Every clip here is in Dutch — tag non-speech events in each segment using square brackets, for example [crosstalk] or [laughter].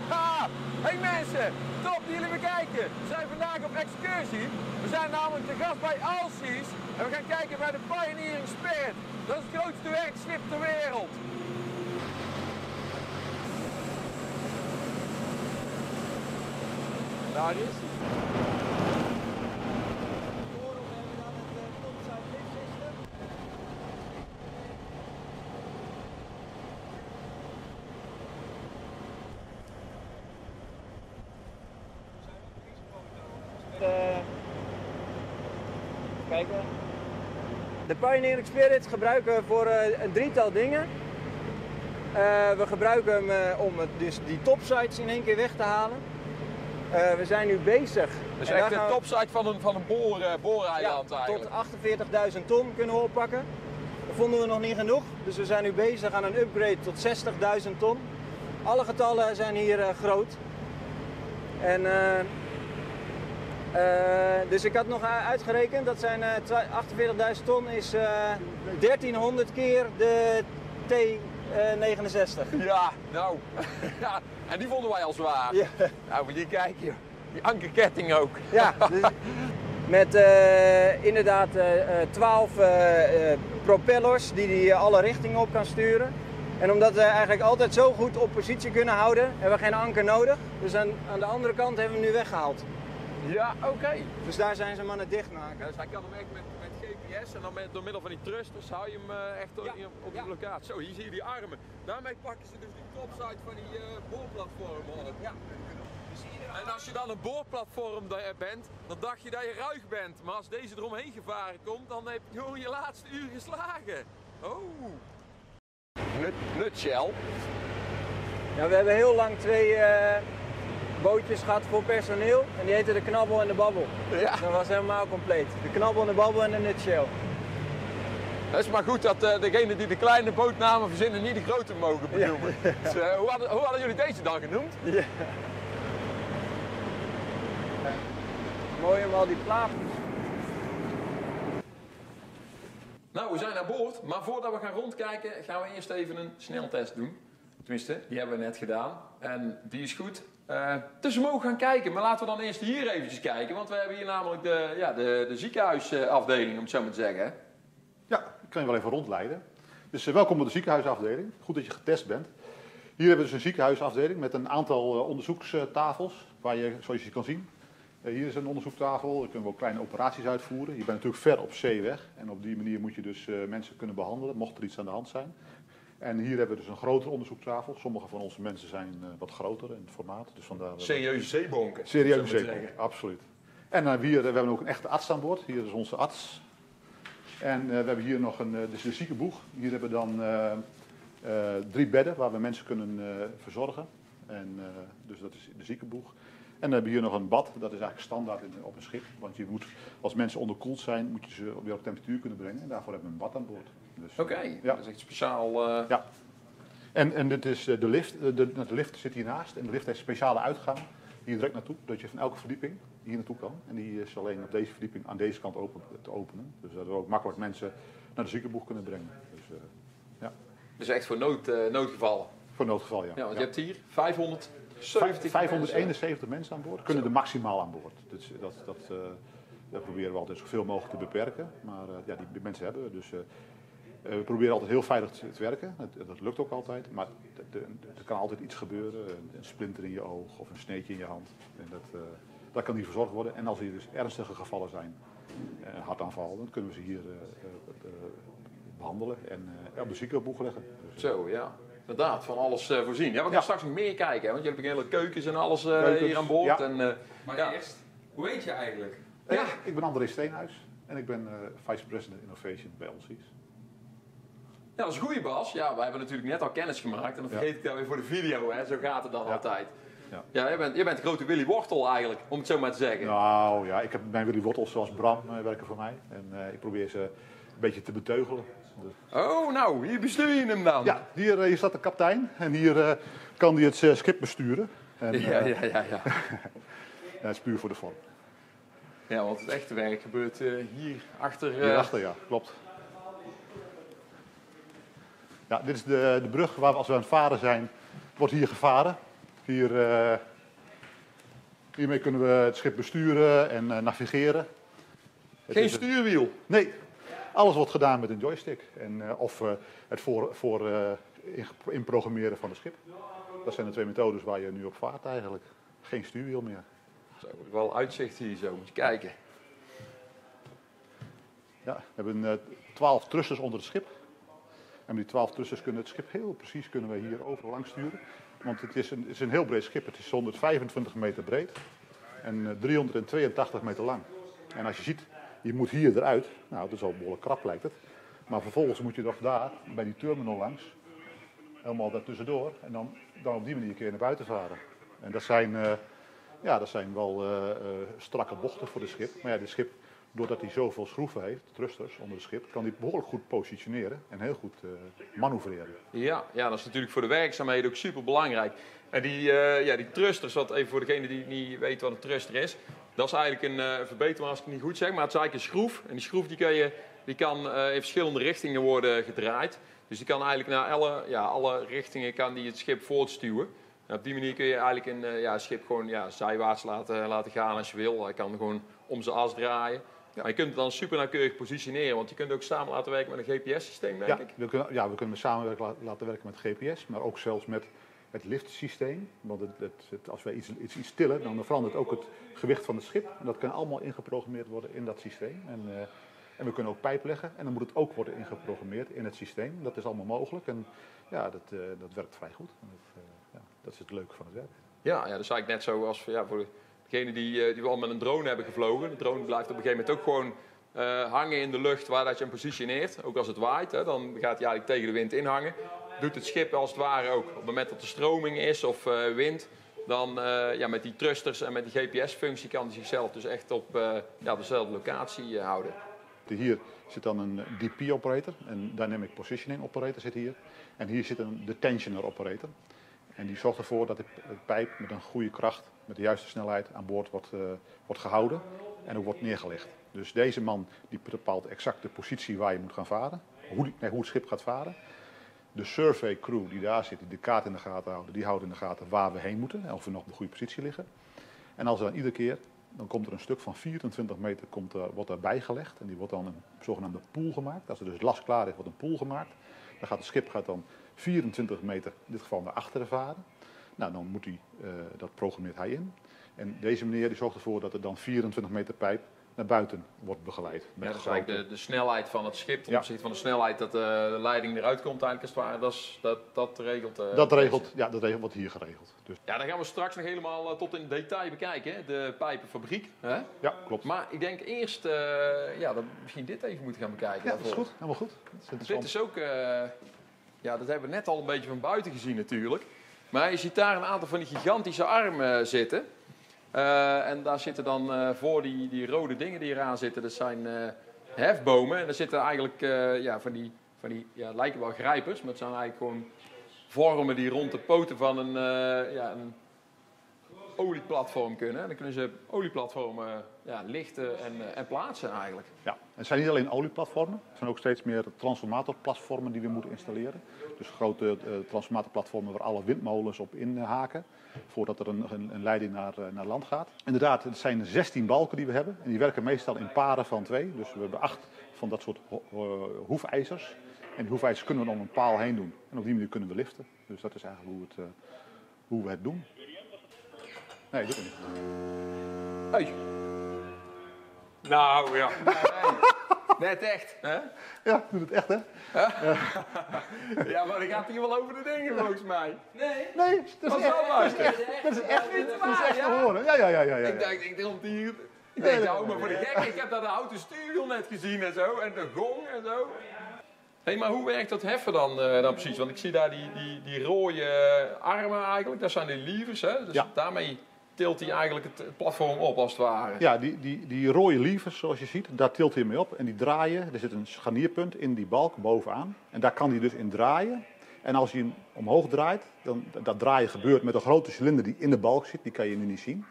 Hey mensen, top dat jullie me kijken. We zijn vandaag op excursie. We zijn namelijk te gast bij Alsies. En we gaan kijken bij de Pioneering Spirit. Dat is het grootste werkschip ter wereld. Daar is. Kijken. De Pioneering Spirit gebruiken we voor eh, een drietal dingen. Eh, we gebruiken hem eh, om het- dus die topsites in één keer weg te halen. We zijn nu bezig. En echt de we- topsite van een, van een boor, ja, eigenlijk. tot 48.000 ton kunnen we oppakken. Dat vonden we nog niet genoeg, dus we zijn nu bezig aan een upgrade tot 60.000 ton. Alle getallen zijn hier groot. En, dus ik had nog u- uitgerekend, dat zijn eh, twa- 48.000 ton is eh 1300 keer de T69. [laughs] Ja, nou. [laughs] ja, en die vonden wij al zwaar. Ja. Nou, moet je kijken, joh. Die ankerketting ook. Ja, [laughs] dus met eh, inderdaad eh, eh, 12 eh, eh, propellers die hij alle richtingen op kan sturen. En omdat we eigenlijk altijd zo goed op positie kunnen houden, hebben we geen anker nodig. Dus aan, aan de andere kant hebben we hem nu weggehaald. Ja, oké. Dus daar zijn ze het dichtmaken. Ja, dus hij kan hem echt met, met GPS en dan met, door middel van die thrusters hou je hem eh, echt Ja, op, op ja. de locatie. Zo, hier zie je die armen. Daarmee pakken ze dus die topside van die eh, boorplatformen op. Ja. En als je dan een boorplatform bent, dan dacht je dat je ruig bent. Maar als deze eromheen gevaren komt, dan heb je gewoon je laatste uur geslagen. Oh. Nut, nutshell. Ja, we hebben heel lang twee eh, bootjes gehad voor personeel. En die heten de knabbel en de babbel. Ja. Dat was helemaal compleet. De knabbel en de babbel en de nutshell. Het is maar goed dat eh degene die de kleine bootnamen verzinnen niet de grote mogen benoemen. Dus, eh, hoe, hadden, hoe hadden jullie deze dan genoemd? Ja. Mooi om al die platen. Nou, we zijn aan boord, maar voordat we gaan rondkijken gaan we eerst even een sneltest doen. Tenminste, die hebben we net gedaan en die is goed. Eh, dus we mogen gaan kijken, maar laten we dan eerst hier eventjes kijken, want we hebben hier namelijk de, ja, de, de ziekenhuisafdeling, om het zo maar te zeggen. Ja, ik kan je wel even rondleiden. Dus eh, welkom op de ziekenhuisafdeling. Goed dat je getest bent. Hier hebben we dus een ziekenhuisafdeling met een aantal eh, onderzoekstafels, waar je, zoals je kan zien, eh, hier is een onderzoektafel, daar kunnen we ook kleine operaties uitvoeren. Je bent natuurlijk ver op zee weg en op die manier moet je dus mensen kunnen behandelen, mocht er iets aan de hand zijn. En hier hebben we dus een grotere onderzoektafel. Sommige van onze mensen zijn eh, wat groter in het formaat, dus vandaar... Serieuze zeebonken. Zeker, zeggen. absoluut. En eh, hier, eh, we hebben ook een echte arts aan boord. Hier is onze arts. En we hebben hier nog een, dus de ziekenboeg. Hier hebben we dan drie bedden waar we mensen kunnen verzorgen. En, dus dat is de ziekenboeg. En dan hebben we hier nog een bad. Dat is eigenlijk standaard in, op een schip. Want je moet, als mensen onderkoeld zijn, moet je ze weer op temperatuur kunnen brengen. En daarvoor hebben we een bad aan boord. Dus, Oké, Ja. dat is echt speciaal. eh, Ja. En, en dit is eh, de lift. Eh, De, de lift zit hiernaast. En de lift heeft een speciale uitgang. Hier direct naartoe. Dat je van elke verdieping hier naartoe kan. En die is alleen op deze verdieping aan deze kant open, te openen. Dus dat we ook makkelijk mensen naar de ziekenboeg kunnen brengen. Dus eh, Dus echt voor nood, eh, noodgevallen. voor noodgeval ja. Ja, want Ja. je hebt hier 570 Vijf- 571 mensen aan boord. Kunnen er maximaal aan boord. Dus dat, dat, eh, dat proberen we altijd zoveel mogelijk te beperken. Maar eh, ja, die mensen hebben we. Dus eh, eh, we proberen altijd heel veilig te, te werken. Dat, dat lukt ook altijd. Maar er kan altijd iets gebeuren. Een, een splinter in je oog of een sneetje in je hand. En dat, eh, dat kan niet verzorgd worden. En als er dus ernstige gevallen zijn, eh, een hartaanval, dan kunnen we ze hier eh, eh, eh, behandelen en eh, op de ziekenboeg leggen. Dus, Zo, ja. Inderdaad, van alles eh, voorzien. Ja, we gaan Ja. straks nog meer kijken, hè, want jullie hebben hele keukens en alles eh, Keukens, hier aan boord. ja. En, eh, Maar Ja. eerst, hoe heet je eigenlijk? Eh, Ja. Ik ben André Steenhuis en ik ben eh, Vice President Innovation bij Onsies. Ja, dat is een goede Bas. Ja, wij hebben natuurlijk net al kennis gemaakt en dan vergeet ik dat weer voor de video, hè. zo gaat het dan altijd. Ja. Ja, jij bent, jij bent de grote Willy Wortel eigenlijk, om het zo maar te zeggen. Nou ja, ik heb mijn Willy Wortels zoals Bram eh, werken voor mij. En eh, ik probeer ze een beetje te beteugelen. Dus- Oh, nou, hier bestuur je hem dan. Ja, hier, eh, hier staat de kapitein en hier kan hij het schip besturen. En, ja, ja, ja. ja. [laughs] het is puur voor de vorm. Ja, want het echte werk gebeurt hier achter. Hierachter, ja, klopt. Ja, dit is de, de brug waar we als we aan het varen zijn, wordt hier gevaren. Hier, eh, hiermee kunnen we het schip besturen en eh, navigeren. Het Geen een- stuurwiel. Nee, alles wordt gedaan met een joystick. En, eh, of het voor, voor eh, in- inprogrammeren van het schip. Dat zijn de twee methodes waar je nu op vaart eigenlijk. Geen stuurwiel meer. Zo, wel uitzicht hier zo, moet je kijken. Ja, we hebben twaalf trussers onder het schip. En die twaalf trussers kunnen het schip heel precies kunnen we hier overal langs sturen. Want het is, een, het is een heel breed schip. Het is 125 meter breed en eh, 382 meter lang. En als je ziet, je moet hier eruit. Nou, dat is al behoorlijk krap lijkt het. Maar vervolgens moet je nog daar, bij die terminal langs. Helemaal daartussendoor. En dan, dan op die manier kun je naar buiten varen. En dat zijn, eh, ja, dat zijn wel eh, eh, strakke bochten voor het schip. Maar ja, dit schip, doordat hij zoveel schroeven heeft, thrusters onder het schip, kan hij behoorlijk goed positioneren en heel goed eh, manoeuvreren. Ja, ja, dat is natuurlijk voor de werkzaamheden ook super belangrijk. En die, eh, ja, die thrusters, wat even voor degene die niet weet wat een thruster is, dat is eigenlijk een eh verbetering als ik het niet goed zeg, maar het is eigenlijk een schroef. En die schroef die kan je, die kan in verschillende richtingen worden gedraaid. Dus die kan eigenlijk naar alle, ja, alle richtingen kan die het schip voortstuwen. En op die manier kun je eigenlijk een ja, schip gewoon ja, zijwaarts laten, laten gaan als je wil. Hij kan gewoon om zijn as draaien. Maar je kunt het dan super nauwkeurig positioneren, want je kunt ook samen laten werken met een GPS-systeem, denk Ja, ik. we kunnen, ja, we kunnen samenwerken la- laten werken met GPS, maar ook zelfs met het liftsysteem. Want het, het, het- als wij iets, iets, iets tillen, dan verandert ook het gewicht van het schip. En dat kan allemaal ingeprogrammeerd worden in dat systeem. En, eh, en we kunnen ook pijp leggen en dan moet het ook worden ingeprogrammeerd in het systeem. Dat is allemaal mogelijk en ja, dat, eh, dat werkt vrij goed. Dat, eh, ja, dat is het leuke van het werk. Ja, ja, dat is eigenlijk net zo als ja, voor degene die, eh, die wel met een drone hebben gevlogen. De drone blijft op een gegeven moment ook gewoon eh, hangen in de lucht waar dat je hem positioneert. Ook als het waait, hè, dan gaat hij eigenlijk tegen de wind inhangen. Doet het schip als het ware ook. Op het moment dat er stroming is of eh, wind, dan ja, met die thrusters en met die GPS-functie kan hij zichzelf dus echt op ja, dezelfde locatie houden. Hier zit dan een DP-operator, een Dynamic Positioning Operator zit hier. En hier zit een Detentioner Operator. En die zorgt ervoor dat de pijp met een goede kracht, met de juiste snelheid aan boord wordt, eh, wordt gehouden en ook wordt neergelegd. Dus deze man die bepaalt exact de positie waar je moet gaan varen, hoe, hoe het schip gaat varen. De survey crew die daar zit, die de kaart in de gaten houden, die houdt in de gaten waar we heen moeten en of we nog op de goede positie liggen. En als dan iedere keer, dan komt er een stuk van 24 meter komt, er- wordt daarbij gelegd. En die wordt dan een zogenaamde pool gemaakt. Als er dus last klaar is, wordt een pool gemaakt. Dan gaat het schip gaat dan 24 meter, in dit geval naar achteren varen. Nou, dan moet hij, eh, dat programmeert hij in. En deze meneer die zorgt ervoor dat er dan 24 meter pijp naar buiten wordt begeleid. Ja, dat is eigenlijk de, de snelheid van het schip ten Ja. opzichte van de snelheid dat de leiding eruit komt eigenlijk als het ware. Dat, is, dat, dat regelt... eh, dat, regelt, ja, dat regelt, wordt hier geregeld. Dus, Ja, dan gaan we straks nog helemaal eh, tot in detail bekijken, hè, de pijpenfabriek. Hè? ja, klopt. Maar ik denk eerst, eh, ja, dat we misschien dit even moeten gaan bekijken. Ja, dat is goed. Helemaal goed. Dat is Dit is ook, ja, dat hebben we net al een beetje van buiten gezien natuurlijk. Maar je ziet daar een aantal van die gigantische armen zitten. Eh, en daar zitten dan eh, voor die, die rode dingen die eraan zitten, dat zijn eh, hefbomen. En daar zitten eigenlijk eh, ja, van die, van die ja, lijken wel grijpers, maar het zijn eigenlijk gewoon vormen die rond de poten van een, eh, ja, een olieplatform kunnen. En dan kunnen ze olieplatformen ja, lichten en, eh, en plaatsen eigenlijk. Ja, het zijn niet alleen olieplatformen, het zijn ook steeds meer transformatorplatformen die we moeten installeren. Dus grote eh, transformatorplatformen waar alle windmolens op inhaken, voordat er een, een, leiding naar, eh, naar land gaat. Inderdaad, het zijn 16 balken die we hebben en die werken meestal in paren van twee. Dus we hebben acht van dat soort ho- ho- hoefijzers. En die hoefijzers kunnen we om een paal heen doen. En op die manier kunnen we liften. Dus dat is eigenlijk hoe, het, hoe we het doen. Nee, dat niet. Hey. Nou ja. Net echt. Hè? Ja, doe het echt hè? [laughs] Ja, maar dan gaat hij wel over de dingen volgens mij. Nee, dat is Dat is echt, dat is echt, niet dat is echt te ja? horen. Ja, ja, ja, ja. ja, Ik dacht, ik dacht hier. Ik Nee, denk, nee, nou, nee, maar voor de gek. Ik heb dat de auto stuurwiel net gezien en zo. En de gong en zo. Hé, maar hoe werkt dat heffen dan, eh, dan precies? Want ik zie daar die, die, die rode armen eigenlijk. Dat zijn die levers, hè? Dus Ja. daarmee tilt hij eigenlijk het, platform op, als het ware. Ja, die, die, die rode levers, zoals je ziet, daar tilt hij mee op. En die draaien, er zit een scharnierpunt in die balk bovenaan. En daar kan hij dus in draaien. En als hij hem omhoog draait, dan dat draaien gebeurt met een grote cilinder die in de balk zit. Die kan je nu niet zien.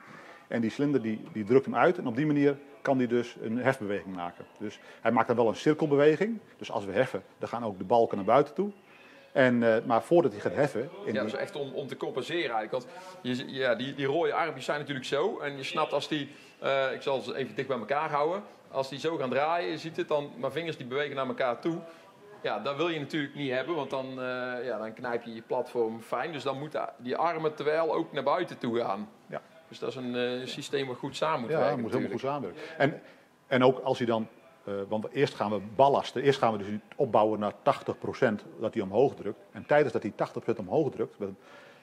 En die cilinder die, die drukt hem uit. En op die manier kan hij dus een hefbeweging maken. Dus hij maakt dan wel een cirkelbeweging. Dus als we heffen, dan gaan ook de balken naar buiten toe. En, eh, maar voordat hij gaat heffen, in Ja, die- dus echt om, om te compenseren eigenlijk. Want je, ja, die, die rode armpjes zijn natuurlijk zo. En je snapt als die, eh, ik zal ze even dicht bij elkaar houden. Als die zo gaan draaien, je ziet het dan, mijn vingers die bewegen naar elkaar toe. Ja, dat wil je natuurlijk niet hebben, want dan, eh, ja, dan knijp je je platform fijn. Dus dan moeten die armen terwijl ook naar buiten toe gaan. Ja. Dus dat is een systeem wat goed samen moet Ja, werken dat moet helemaal goed natuurlijk. samenwerken. En, en ook als hij dan, eh, want eerst gaan we ballasten, eerst gaan we dus opbouwen naar 80% dat hij omhoog drukt. En tijdens dat hij 80% omhoog drukt, met-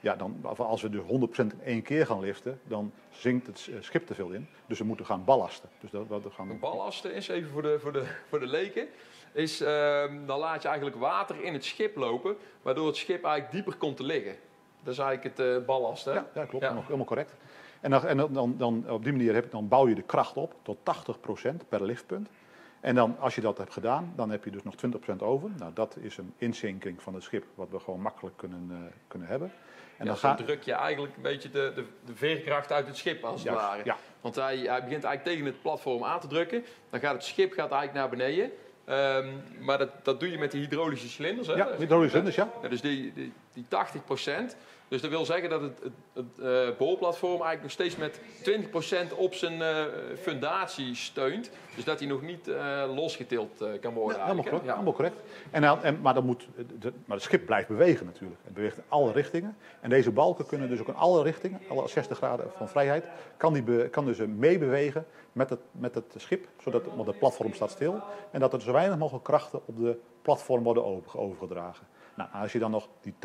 ja, dan, als we dus 100% in één keer gaan liften, dan zinkt het eh, schip te veel in. Dus we moeten gaan ballasten. Dus dat, we gaan ballasten is, even voor de, voor de, voor de leken, is ehm, dan laat je eigenlijk water in het schip lopen, waardoor het schip eigenlijk dieper komt te liggen. Dat is eigenlijk het eh ballasten. Ja, ja klopt. Ja. Helemaal correct. En, dan, en dan, dan, op die manier heb, dan bouw je de kracht op tot 80% per liftpunt. En dan, als je dat hebt gedaan, dan heb je dus nog 20% over. Nou, dat is een inzinking van het schip, wat we gewoon makkelijk kunnen, eh, kunnen hebben. En dan ga, druk je eigenlijk een beetje de, de, de veerkracht uit het schip als het ware. ja. Want hij, hij begint eigenlijk tegen het platform aan te drukken. Dan gaat het schip gaat eigenlijk naar beneden. Ehm, maar dat, dat doe je met die hydraulische cilinders. Hè? ja, hydraulische cilinders, ja. Ja, dus die, die, die 80%. Dus dat wil zeggen dat het, het, het eh, boorplatform eigenlijk nog steeds met 20% op zijn eh, fundatie steunt. Dus dat hij nog niet eh, losgetild kan worden. Ja, helemaal correct. Ja. Helemaal correct. En, en, maar, dan moet, de, maar het schip blijft bewegen natuurlijk. Het beweegt in alle richtingen. En deze balken kunnen dus ook in alle richtingen, alle 60 graden van vrijheid, kan, die be- kan dus meebewegen met het, met het schip. Zodat want het platform staat stil. En dat er zo weinig mogelijk krachten op de platform worden over- overgedragen. Nou, als je dan nog die 80%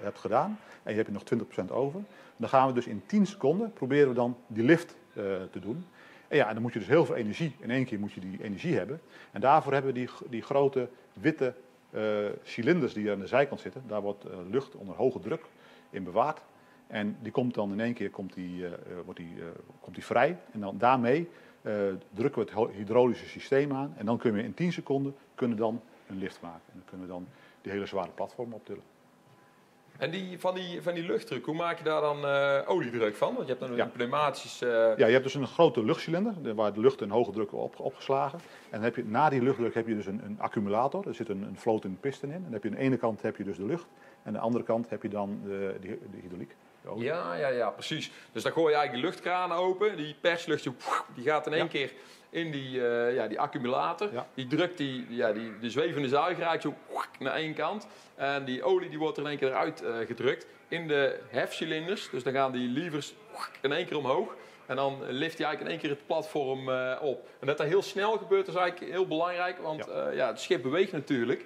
hebt gedaan en je hebt nog 20% over, dan gaan we dus in 10 seconden proberen we dan die lift eh, te doen. En ja, dan moet je dus heel veel energie. In één keer moet je die energie hebben. En daarvoor hebben we die, die grote witte eh, cilinders die aan de zijkant zitten. Daar wordt eh, lucht onder hoge druk in bewaard. En die komt dan in één keer komt die, eh, eh, wordt die, eh, komt die vrij. En dan daarmee eh, drukken we het hydraulische systeem aan. En dan kunnen we in 10 seconden kunnen dan een lift maken. En dan kunnen we dan die hele zware platform optillen. En die, van, die, van die luchtdruk, hoe maak je daar dan eh, oliedruk van? Want je hebt dan Ja. een pneumatisch... eh, Ja, je hebt dus een grote luchtcilinder de- waar de lucht en hoge druk op, opgeslagen. En dan heb je, na die luchtdruk heb je dus een, een accumulator. Er zit een, een floating piston in. En dan heb je aan de ene kant heb je dus de lucht. En aan de andere kant heb je dan de, de, de hydrauliek. de. Ja, ja, ja, precies. Dus dan gooi je eigenlijk de luchtkraan open. Die perslucht die- die gaat in één Ja. keer in die, eh, ja, die accumulator. Ja. Die drukt die, ja, die, de zwevende zuigeraad zo naar één kant. En die olie die wordt er in één keer eruit eh, gedrukt. In de hefcilinders. Dus dan gaan die levers in één keer omhoog. En dan lift hij eigenlijk in één keer het platform eh, op. En dat dat heel snel gebeurt is eigenlijk heel belangrijk. Want Ja. ja. het schip beweegt natuurlijk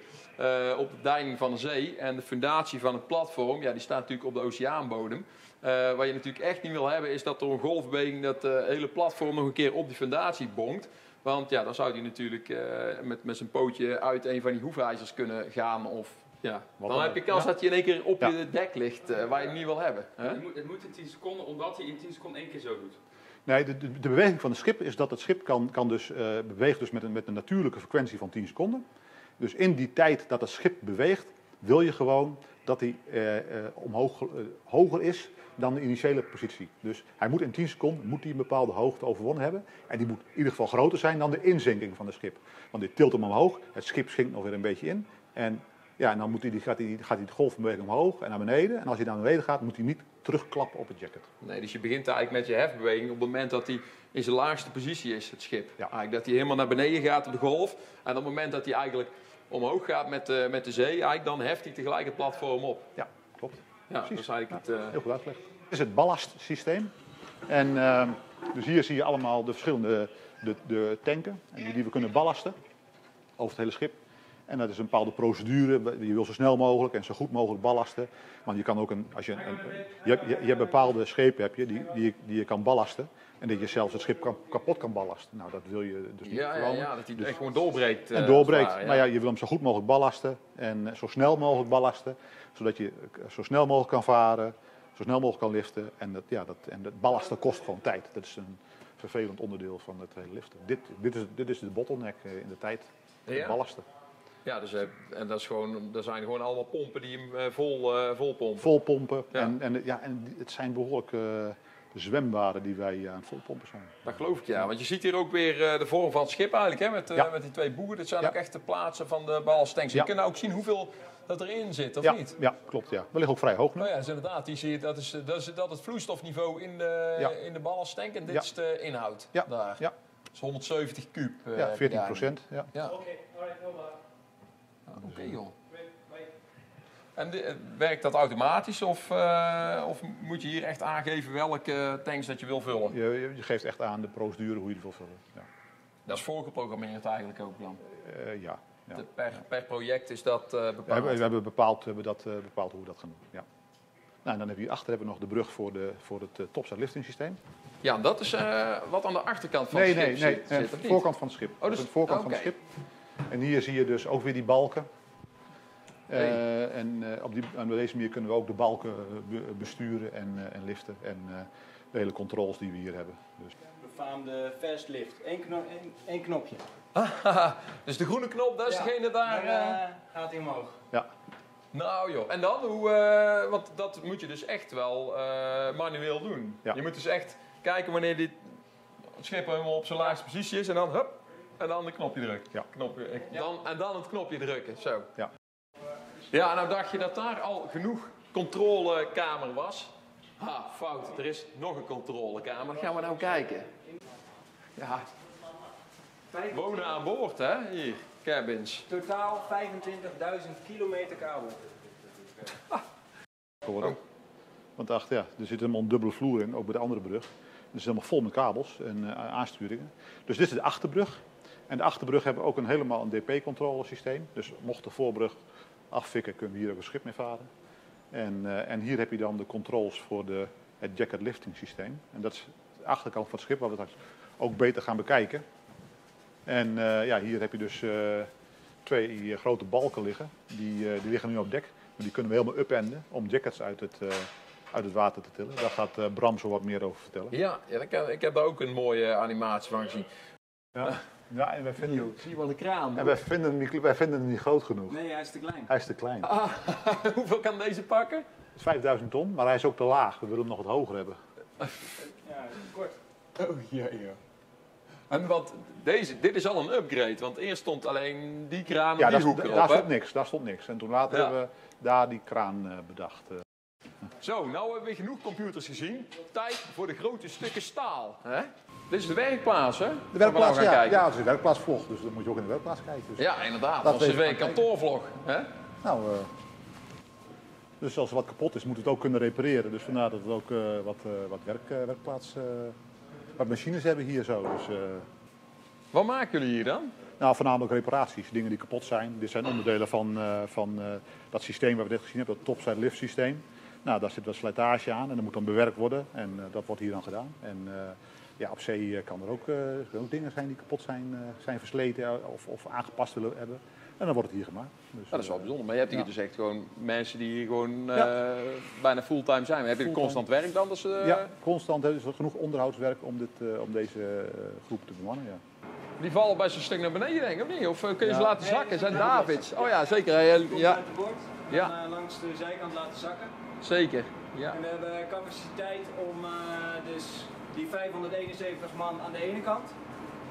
op de deining van de zee. En de fundatie van het platform, ja, die staat natuurlijk op de oceaanbodem. Eh, wat je natuurlijk echt niet wil hebben, is dat door een golfbeweging dat eh, hele platform nog een keer op die fundatie bonkt. Want ja, dan zou hij natuurlijk eh, met, met zijn pootje uit een van die hoefijzers kunnen gaan. Of, ja. Wat Dan dan? heb je kans Ja. dat je in één keer op Ja. je dek ligt, eh, waar je hem niet wil hebben. Hè? Het, moet, het moet in 10 seconden, omdat hij in 10 seconden één keer zo doet. Nee, de, de, de beweging van het schip is dat het schip kan, kan dus, eh beweegt dus met, een, met een natuurlijke frequentie van 10 seconden. Dus in die tijd dat het schip beweegt, wil je gewoon dat hij eh, eh, omhoog, hoger is dan de initiële positie. Dus hij moet in 10 seconden moet hij een bepaalde hoogte overwonnen hebben. En die moet in ieder geval groter zijn dan de inzinking van het schip. Want dit tilt hem omhoog, het schip zinkt nog weer een beetje in. En, ja, en dan moet hij, die- gaat, hij, gaat hij de golfbeweging omhoog en naar beneden. En als hij naar beneden gaat, moet hij niet terugklappen op het jacket. Nee, dus je begint eigenlijk met je hefbeweging op het moment dat hij in zijn laagste positie is, het schip. Ja. Eigenlijk dat hij helemaal naar beneden gaat op de golf. En op het moment dat hij eigenlijk omhoog gaat met, de met de zee, eigenlijk dan heft hij tegelijk het platform op. Ja, klopt. Ja, dat is eigenlijk het... eh, Heel goed uitgelegd. Dit is het ballastsysteem. En ehm, dus hier zie je allemaal de verschillende de, de tanken en die, die we kunnen ballasten over het hele schip. En dat is een bepaalde procedure. Je wil zo snel mogelijk en zo goed mogelijk ballasten. Want je kan ook een, als je, een, je, hebt, je, je hebt bepaalde schepen heb je, die, die, je- die je kan ballasten. En dat je zelfs het schip kapot kan ballasten. Nou, dat wil je dus niet. ja, ja, ja, dat hij Dus- gewoon doorbreekt. eh, en het doorbreekt. ware, Maar ja, je wil hem zo goed mogelijk ballasten en eh, zo snel mogelijk ballasten. Zodat je eh, zo snel mogelijk kan varen, zo snel mogelijk kan liften. En, dat, ja, dat, en het ballasten kost gewoon tijd. Dat is een vervelend onderdeel van het hele liften. Dit, dit, is, dit is de bottleneck eh, in de tijd. Ja? ballasten. Ja, dus, eh, en dat, is gewoon, dat zijn gewoon allemaal pompen die hem eh, vol, eh, vol pompen. Vol pompen. Ja. En, en, ja, en het zijn behoorlijk eh, zwembaden die wij aan het volpompen zijn. Dat geloof ik, ja. Want je ziet hier ook weer eh, de vorm van het schip eigenlijk, hè, met, eh, Ja. met die twee boegen. Dit zijn Ja. ook echt de plaatsen van de balstanks. Je kunt nou ook zien hoeveel dat erin zit, of ja, niet? ja, klopt. Ja. We liggen ook vrij hoog nu. Nou ja, dat is inderdaad. Die zie je, dat, is, dat, is, dat het vloeistofniveau in de, Ja. in de ballasttank. En dit Ja. is de inhoud Ja, daar. ja. Dat is 170 kuub. eh, Ja, heb je 14 daar. procent. Ja. Ja, Oké, alright, on. Ja, oké joh. En de- werkt dat automatisch of, eh, of moet je hier echt aangeven welke tanks dat je wil vullen? Je, je- geeft echt aan de procedure hoe je het wil vullen. Ja. Dat is voorgeprogrammeerd eigenlijk ook dan. Eh, ja. Ja. De- Per, per project is dat Ja, bepaald. we, hebben- we hebben bepaald, we hebben dat, bepaald hoe we dat gaan doen. Ja. Nou, en dan heb je hierachter hebben we nog de brug voor, de, voor het uh, topside lifting systeem. Ja, dat is wat aan de achterkant van nee, het schip nee, nee. zit, of niet? voorkant van het schip. dus- dat is de voorkant van het schip. En hier zie je dus ook weer die balken. Eh, Hey. en eh, op, die, en op deze manier kunnen we ook de balken eh, be- besturen en, eh, en liften. En eh, de hele controls die we hier hebben. Dus, Befaamde fast lift. Eén kno één, één knopje. [laughs] dus de groene knop, dat is Ja, degene daar. Eh, eh, gaat hij omhoog. ja, Nou joh, en dan? Hoe, eh, want dat moet je dus echt wel eh, manueel doen. Ja. Je moet dus echt kijken wanneer dit het schip helemaal op zijn laagste positie is en dan hup, en dan de knopje drukken. Ja. Knopje, dan, en dan het knopje drukken, zo. Ja. Ja, nou dacht je dat daar al genoeg controlekamer was? Ha, fout. Er is nog een controlekamer. Gaan we nou kijken. Ja, wonen aan boord hè, hier, cabins. Totaal 25.000 kilometer kabel. [laughs] geworden. Oh. Want ja, er zit helemaal een dubbele vloer in, ook bij de andere brug. Het is helemaal vol met kabels en eh, aansturingen. Dus dit is de achterbrug. En de achterbrug hebben we ook een helemaal een DP-controle systeem. Dus mocht de voorbrug afvikken, kunnen we hier ook een schip mee varen. En, eh, en hier heb je dan de controls voor de, het jacket lifting systeem. En dat is de achterkant van het schip, waar we straks ook beter gaan bekijken. En eh, ja, hier heb je dus eh, twee grote balken liggen. Die, die liggen nu op dek. Maar die kunnen we helemaal upenden om jackets uit het, uit het water te tillen. Daar gaat Bram zo wat meer over vertellen. Ja, ja ik, heb, ik heb daar ook een mooie animatie van gezien. Ja, ja en wij vinden, Zie je wel de kraan? en wij vinden, hem niet, wij vinden hem niet groot genoeg. Nee, hij is te klein. Hij is te klein. Ah, [laughs] hoeveel kan deze pakken? Het is 5000 ton, maar hij is ook te laag. We willen hem nog wat hoger hebben. Ja, kort. Oh ja, ja. En wat, deze, dit is al een upgrade, want eerst stond alleen die kraan Ja, en die daar, hoek erop. daar stond niks. Daar stond niks. En toen later Ja. hebben we daar die kraan eh, bedacht. eh. Zo, nou hebben we genoeg computers gezien. Tijd voor de grote stukken staal. Hè? Dit is de werkplaats, hè? De werkplaats, nou ja, kijken. ja, het is een werkplaatsvlog, dus dan moet je ook in de werkplaats kijken. Dus, Ja, inderdaad. Week gaan kijken. kantoorvlog. Hè? Nou, eh, dus als er wat kapot is, moeten we het ook kunnen repareren. Dus vandaar dat we ook eh, wat, eh, wat werk, werkplaats, wat machines hebben hier zo. Dus, Wat maken jullie hier dan? nou, voornamelijk reparaties, dingen die kapot zijn. Dit zijn onderdelen van, van dat systeem waar we net gezien hebben, dat topside lift systeem. Nou, daar zit wat slijtage aan en dat moet dan bewerkt worden. En dat wordt hier dan gedaan. En ja, op zee eh, kan er ook, eh, ook dingen zijn die kapot zijn, eh, zijn versleten of, of aangepast willen hebben. En dan wordt het hier gemaakt. Dus, Ja, dat is wel bijzonder. Maar je hebt hier ja. dus echt gewoon mensen die hier gewoon eh, Ja. bijna fulltime zijn. Heb je constant werk dan? Dus, eh, Ja, constant hè, is er genoeg onderhoudswerk om, dit, eh, om deze groep te bemannen. Ja. Die vallen bij zo'n stuk naar beneden, denk ik, of niet? Of kun je ze laten zakken? Zijn zijn Davids? Oh ja, zeker. Ja, uit de boord. Ja. Langs de zijkant laten zakken. zeker. Ja. En we hebben capaciteit om eh, dus die 571 man aan de ene kant.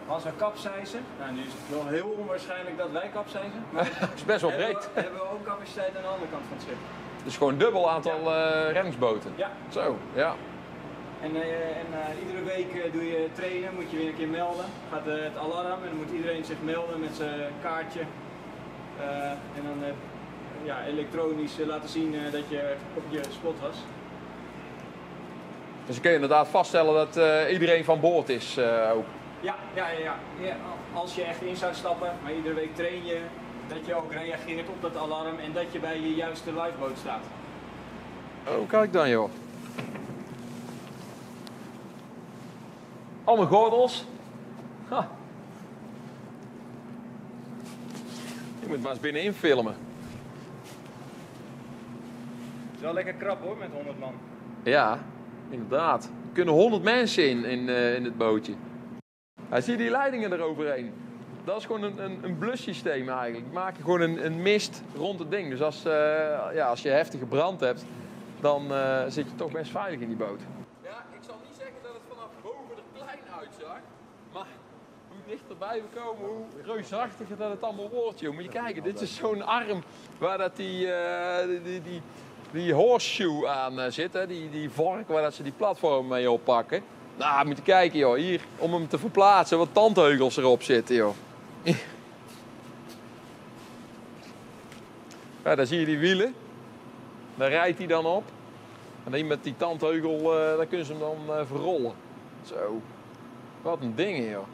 Als we kapseizen, nou nu is het wel heel onwaarschijnlijk dat wij kapseizen. [laughs] Maar Dat is best wel hebben, breed. we, hebben we ook capaciteit aan de andere kant van het schip. Dus gewoon dubbel aantal eh reddingsboten. Ja. Zo, ja. En, eh, en eh, iedere week doe je trainen, moet je weer een keer melden. Gaat het alarm en dan moet iedereen zich melden met zijn kaartje. En dan ja, elektronisch laten zien dat je op je spot was. Dus dan kun je inderdaad vaststellen dat eh, iedereen van boord is eh, ook. Ja, ja, ja, ja. Als je echt in zou stappen, maar iedere week train je dat je ook reageert op dat alarm en dat je bij je juiste lifeboat staat. Oh, kijk dan joh. Allemaal gordels. Ha. Je moet maar eens binnenin filmen. Het is wel lekker krap hoor, met 100 man. Ja, inderdaad. Er kunnen 100 mensen in, in, eh, in het bootje. Ja, zie je die leidingen eroverheen? Dat is gewoon een, een, een blussysteem eigenlijk. Die maken gewoon een, een mist rond het ding. Dus als, eh, ja, als je heftige brand hebt, dan eh, zit je toch best veilig in die boot. Ja, ik zal niet zeggen dat het vanaf boven er klein uitzag. Maar hoe dichterbij we komen, hoe reusachtiger dat het allemaal wordt, joh. Moet je kijken, dit is zo'n arm waar dat die, die, die, die, die horseshoe aan eh, zit, hè. Die, die vork waar dat ze die platform mee oppakken. Nou, moet je kijken, joh. Hier, om hem te verplaatsen, wat tandheugels erop zitten, joh. [laughs] Ja, daar zie je die wielen. Daar rijdt hij dan op. En dan met die tandheugel, eh daar kunnen ze hem dan eh, verrollen. Zo. Wat een ding, joh.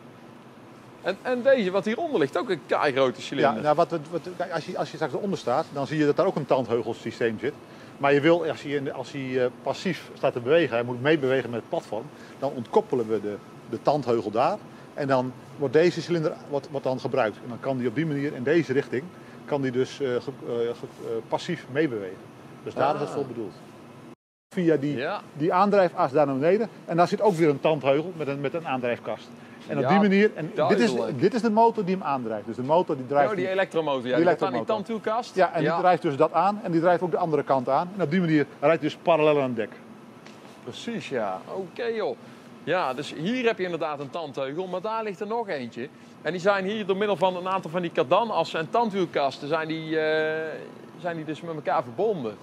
En, en deze, wat hieronder ligt, ook een grote Ja, cilinder. nou, wat, wat, als, je, als je straks eronder staat, dan zie je dat daar ook een tandheugelsysteem zit. Maar je wil, als hij, als hij eh, passief staat te bewegen, hij moet meebewegen met het platform, dan ontkoppelen we de, de tandheugel daar. En dan wordt deze cilinder wordt, wordt dan gebruikt. En dan kan die op die manier in deze richting, kan die dus eh, ge- eh, ge- passief meebewegen. Dus daar is het Ah. voor bedoeld. Via die, Ja. die aandrijfas daar naar beneden. En daar zit ook weer een tandheugel met een, met een aandrijfkast. En op Ja, die manier, en dit is, dit is de motor die hem aandrijft. Dus de motor die drijft Oh, die die- elektromotor, ja. Die Die, aan die tandwielkast. ja, en die drijft dus dat aan en die drijft ook de andere kant aan. En op die manier rijdt hij dus parallel aan het dek. Precies, ja. Oké, joh. Ja, dus hier heb je inderdaad een tandheugel, maar daar ligt er nog eentje. En die zijn hier door middel van een aantal van die kardanassen en tandwielkasten zijn die, eh, zijn die dus met elkaar verbonden.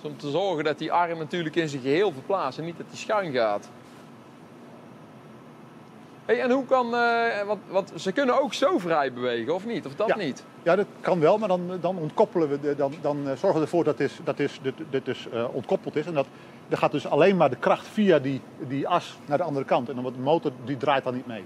Dus om te zorgen dat die arm natuurlijk in zijn geheel verplaatst en niet dat die schuin gaat. Hey, en hoe kan, eh, want, want ze kunnen ook zo vrij bewegen, of niet? Of dat Ja. niet? Ja, dat kan wel, maar dan, dan ontkoppelen we, de, dan, dan eh, zorgen we ervoor dat dit, dat dit, dit, dit dus eh, ontkoppeld is. En dat, er gaat dus alleen maar de kracht via die, die as naar de andere kant. En dan wordt de motor die draait dan niet mee.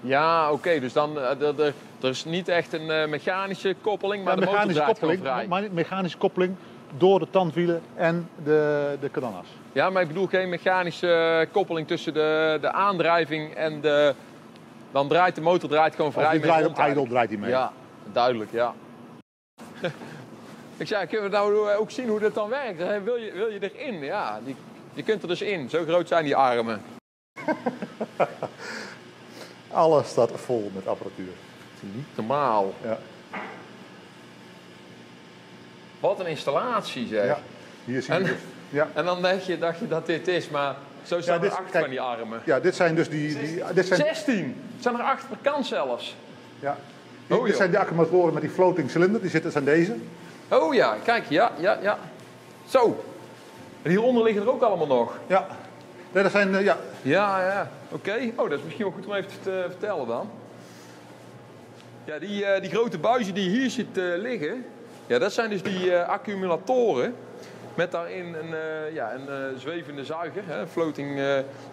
Ja, oké, dus dan er, er, is niet echt een mechanische koppeling, maar Ja, de motor mechanische draait gewoon koppeling, vrij. maar mechanische koppeling door de tandwielen en de, de kadanas. Ja, maar ik bedoel geen mechanische eh, koppeling tussen de, de aandrijving en de... Dan draait de motor draait gewoon vrij die mee draait op idle, draait hij mee. Ja, duidelijk, ja. [laughs] ik zei, kunnen we nou ook zien hoe dat dan werkt? Eh, Wil je, wil je erin? Ja, die, je kunt er dus in. Zo groot zijn die armen. [laughs] Alles staat vol met apparatuur. Niet normaal. Ja. Wat een installatie zeg. Ja. Hier zie je En- dus. Ja. En dan dacht je, dacht je dat dit is, maar zo staan dit- er acht kijk. van die armen. ja, dit zijn dus die... die dit zijn, 16! Het zijn er acht per kant zelfs. ja. Oh, dit joh. zijn die accumulatoren met die floating cilinder. Die zitten zijn deze. Oh ja, kijk, ja, ja, ja. Zo. En hieronder liggen er ook allemaal nog. Ja. Nee, dat zijn, eh, ja, Ja, ja, oké. Oh, dat is misschien wel goed om even te vertellen dan. Ja, die, eh, die grote buizen die hier ziet eh, liggen, ja, dat zijn dus die eh, accumulatoren. Met daarin een, eh, ja, een eh, zwevende zuiger, hè, floating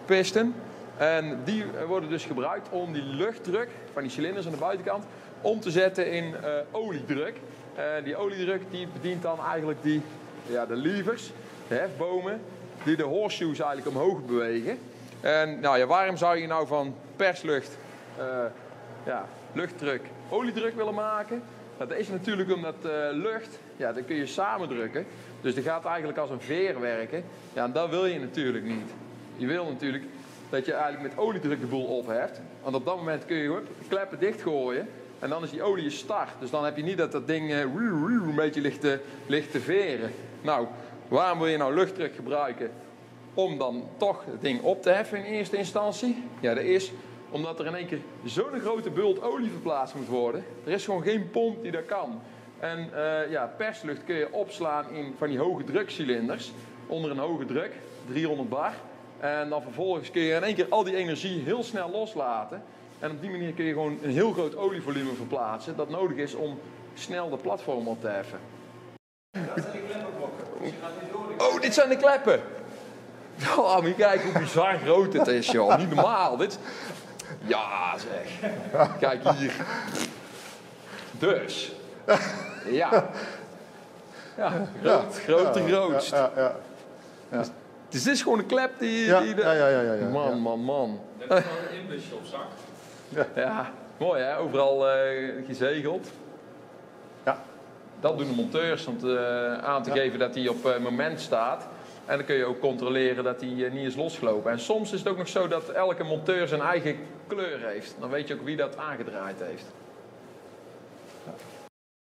piston. En die worden dus gebruikt om die luchtdruk van die cilinders aan de buitenkant om te zetten in oliedruk. En die oliedruk die bedient dan eigenlijk die, ja, de levers, de hefbomen, die de horseshoes eigenlijk omhoog bewegen. En nou ja, waarom zou je nou van perslucht ja, luchtdruk oliedruk willen maken? Dat is natuurlijk omdat eh, lucht, ja, dan kun je samendrukken. Dus dat gaat eigenlijk als een veer werken. Ja, en dat wil je natuurlijk niet. Je wil natuurlijk dat je eigenlijk met oliedruk de boel opheft. Want op dat moment kun je kleppen dichtgooien. En dan is die olie start. Dus dan heb je niet dat dat ding eh, een beetje ligt te, ligt te veren. Nou, waarom wil je nou luchtdruk gebruiken? om dan toch het ding op te heffen in eerste instantie? Ja, dat is omdat er in één keer zo'n grote bult olie verplaatst moet worden. Er is gewoon geen pomp die dat kan. En eh, ja, perslucht kun je opslaan in van die hoge drukcilinders. Onder een hoge druk, 300 bar. En dan vervolgens kun je in één keer al die energie heel snel loslaten. En op die manier kun je gewoon een heel groot olievolume verplaatsen. Dat nodig is om snel de platform op te heffen. Oh, dit zijn de kleppen. [laughs] Oh, kijken hoe bizar groot het is, joh. Niet normaal. Dit... Ja, zeg. Kijk hier. Dus. Ja. Ja, groot, groot grootst. Ja, ja, Dus dit is gewoon een klep die... ja, die de... ja, ja, ja, ja, ja. Man, man, man. Net als een inbusje op zak. Ja, mooi hè. Overal eh, gezegeld. Ja. Dat doen de monteurs om te, aan te Ja. geven dat hij op eh, moment staat. En dan kun je ook controleren dat hij eh, niet is losgelopen. En soms is het ook nog zo dat elke monteur zijn eigen kleur heeft. Dan weet je ook wie dat aangedraaid heeft.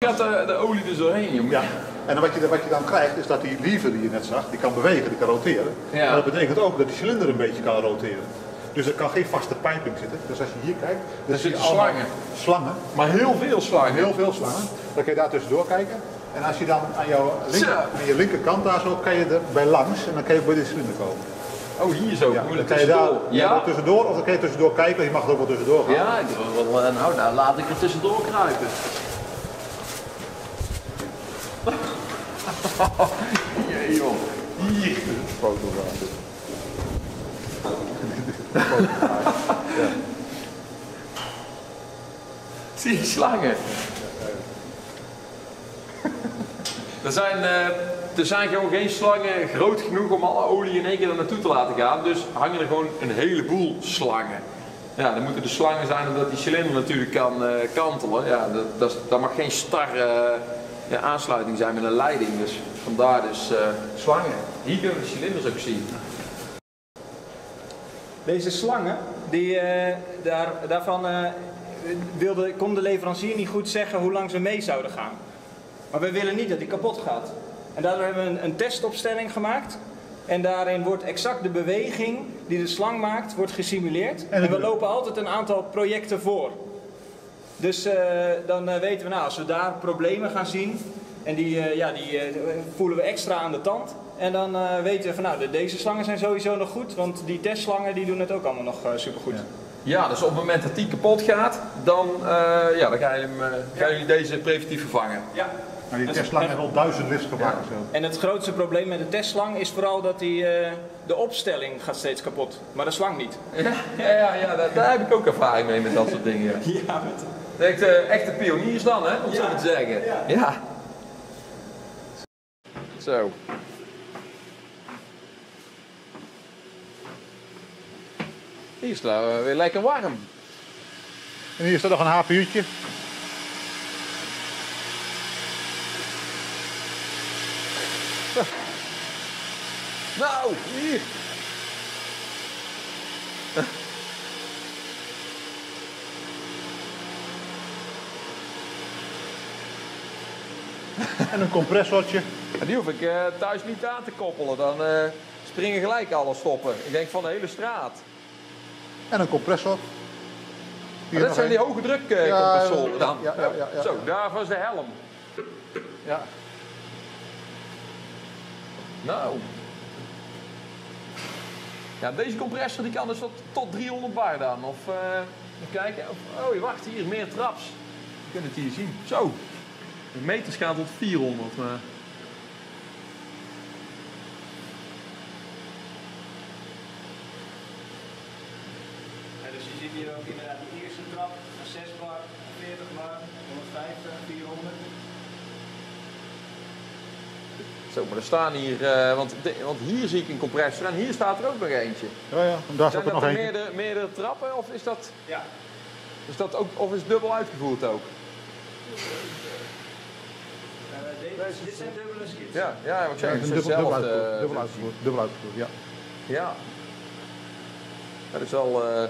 Gaat de, de olie er doorheen, jongen. Ja. En dan wat, je, wat je dan krijgt is dat die lever die je net zag, die kan bewegen, die kan roteren. Ja. Maar dat betekent ook dat die cilinder een beetje kan roteren. Dus er kan geen vaste pijping zitten. Dus als je hier kijkt, dan zie je zitten slangen. slangen. Maar heel veel slangen. Heel veel slangen. Dan kun je daar tussendoor kijken. En als je dan aan, jouw linker, aan je linkerkant daar zo, kan je er bij langs en dan kan je bij de cilinder komen. Oh, hier zo. Ja, dan je kan je daar tussendoor. ja. Ja? tussendoor of dan kan je tussendoor kijken. Je mag er ook wel tussendoor gaan. Ja, ik wil wel, eh, nou, nou, laat ik er tussendoor kruipen. [laughs] Jee, joh. Hier. Foto [laughs] van. Zie je slangen? [laughs] er, zijn, eh, er zijn gewoon geen slangen groot genoeg om alle olie in één keer er naartoe te laten gaan. Dus hangen er gewoon een heleboel slangen. Ja, dan moeten de slangen zijn omdat die cilinder natuurlijk kan eh, kantelen. Ja, dat, dat, mag geen star eh, ja, aansluiting zijn met een leiding. Dus vandaar dus eh, slangen. Hier kunnen we de cilinders ook zien. Deze slangen, die, daar, daarvan wilde, kon de leverancier niet goed zeggen hoe lang ze mee zouden gaan. Maar we willen niet dat die kapot gaat. En daardoor hebben we een, een testopstelling gemaakt. En daarin wordt exact de beweging die de slang maakt, wordt gesimuleerd. En, we lopen altijd een aantal projecten voor. Dus eh, dan eh, weten we, nou, als we daar problemen gaan zien, en die, eh, ja, die eh, voelen we extra aan de tand. En dan eh, weten we van, nou, de- deze slangen zijn sowieso nog goed, want die testslangen die doen het ook allemaal nog supergoed. Ja, dus op het moment dat die kapot gaat, dan, eh, ja, dan gaan, jullie, hem, gaan jullie deze preventief vervangen. Ja. Nou, die testslang heeft al duizend lifts gemaakt. En het grootste probleem met de testslang is vooral dat die, eh, de opstelling gaat steeds kapot, maar de slang niet. Ja, ja, ja, ja daar, daar heb ik ook ervaring mee met dat soort dingen. [laughs] Ja, met... Echt, eh, echte pioniers dan, hè, om het zo maar te zeggen. Ja. Zo. Hier is het nou weer lekker warm. En hier staat nog een HPU'tje. Nou, hier. En een compressortje. En die hoef ik eh, thuis niet aan te koppelen. Dan eh, springen gelijk alle stoppen. Ik denk van de hele straat. En een compressor. Hier dat zijn een. die hoge druk eh, Ja, dan. ja, ja, ja, ja. Zo, daarvoor is de helm. Ja. Nou. Ja, deze compressor die kan dus tot, tot 300 bar dan. Of, eh, even kijken. Of, oh, wacht, hier meer traps. Je kunt het hier zien. Zo. De meters gaan tot 400. Maar... dus je ziet hier ook inderdaad die eerste trap, 6 bar, 40 bar, 150, 400. Zo, maar er staan hier, eh, want, de- want hier zie ik een compressor en hier staat er ook nog eentje. Ja, ja. En daar staat Zijn er dat nog er eentje. meerdere, meerdere trappen of is dat, Ja. is dat ook, of is het dubbel uitgevoerd ook? Deze, dit zijn dubbele skids. Ja, ja ik Ja, zeg, het het is dubbel, dubbel, uitgevoerd, eh, dubbel uitgevoerd. Dubbel uitgevoerd, ja. Ja. Dat is wel. eh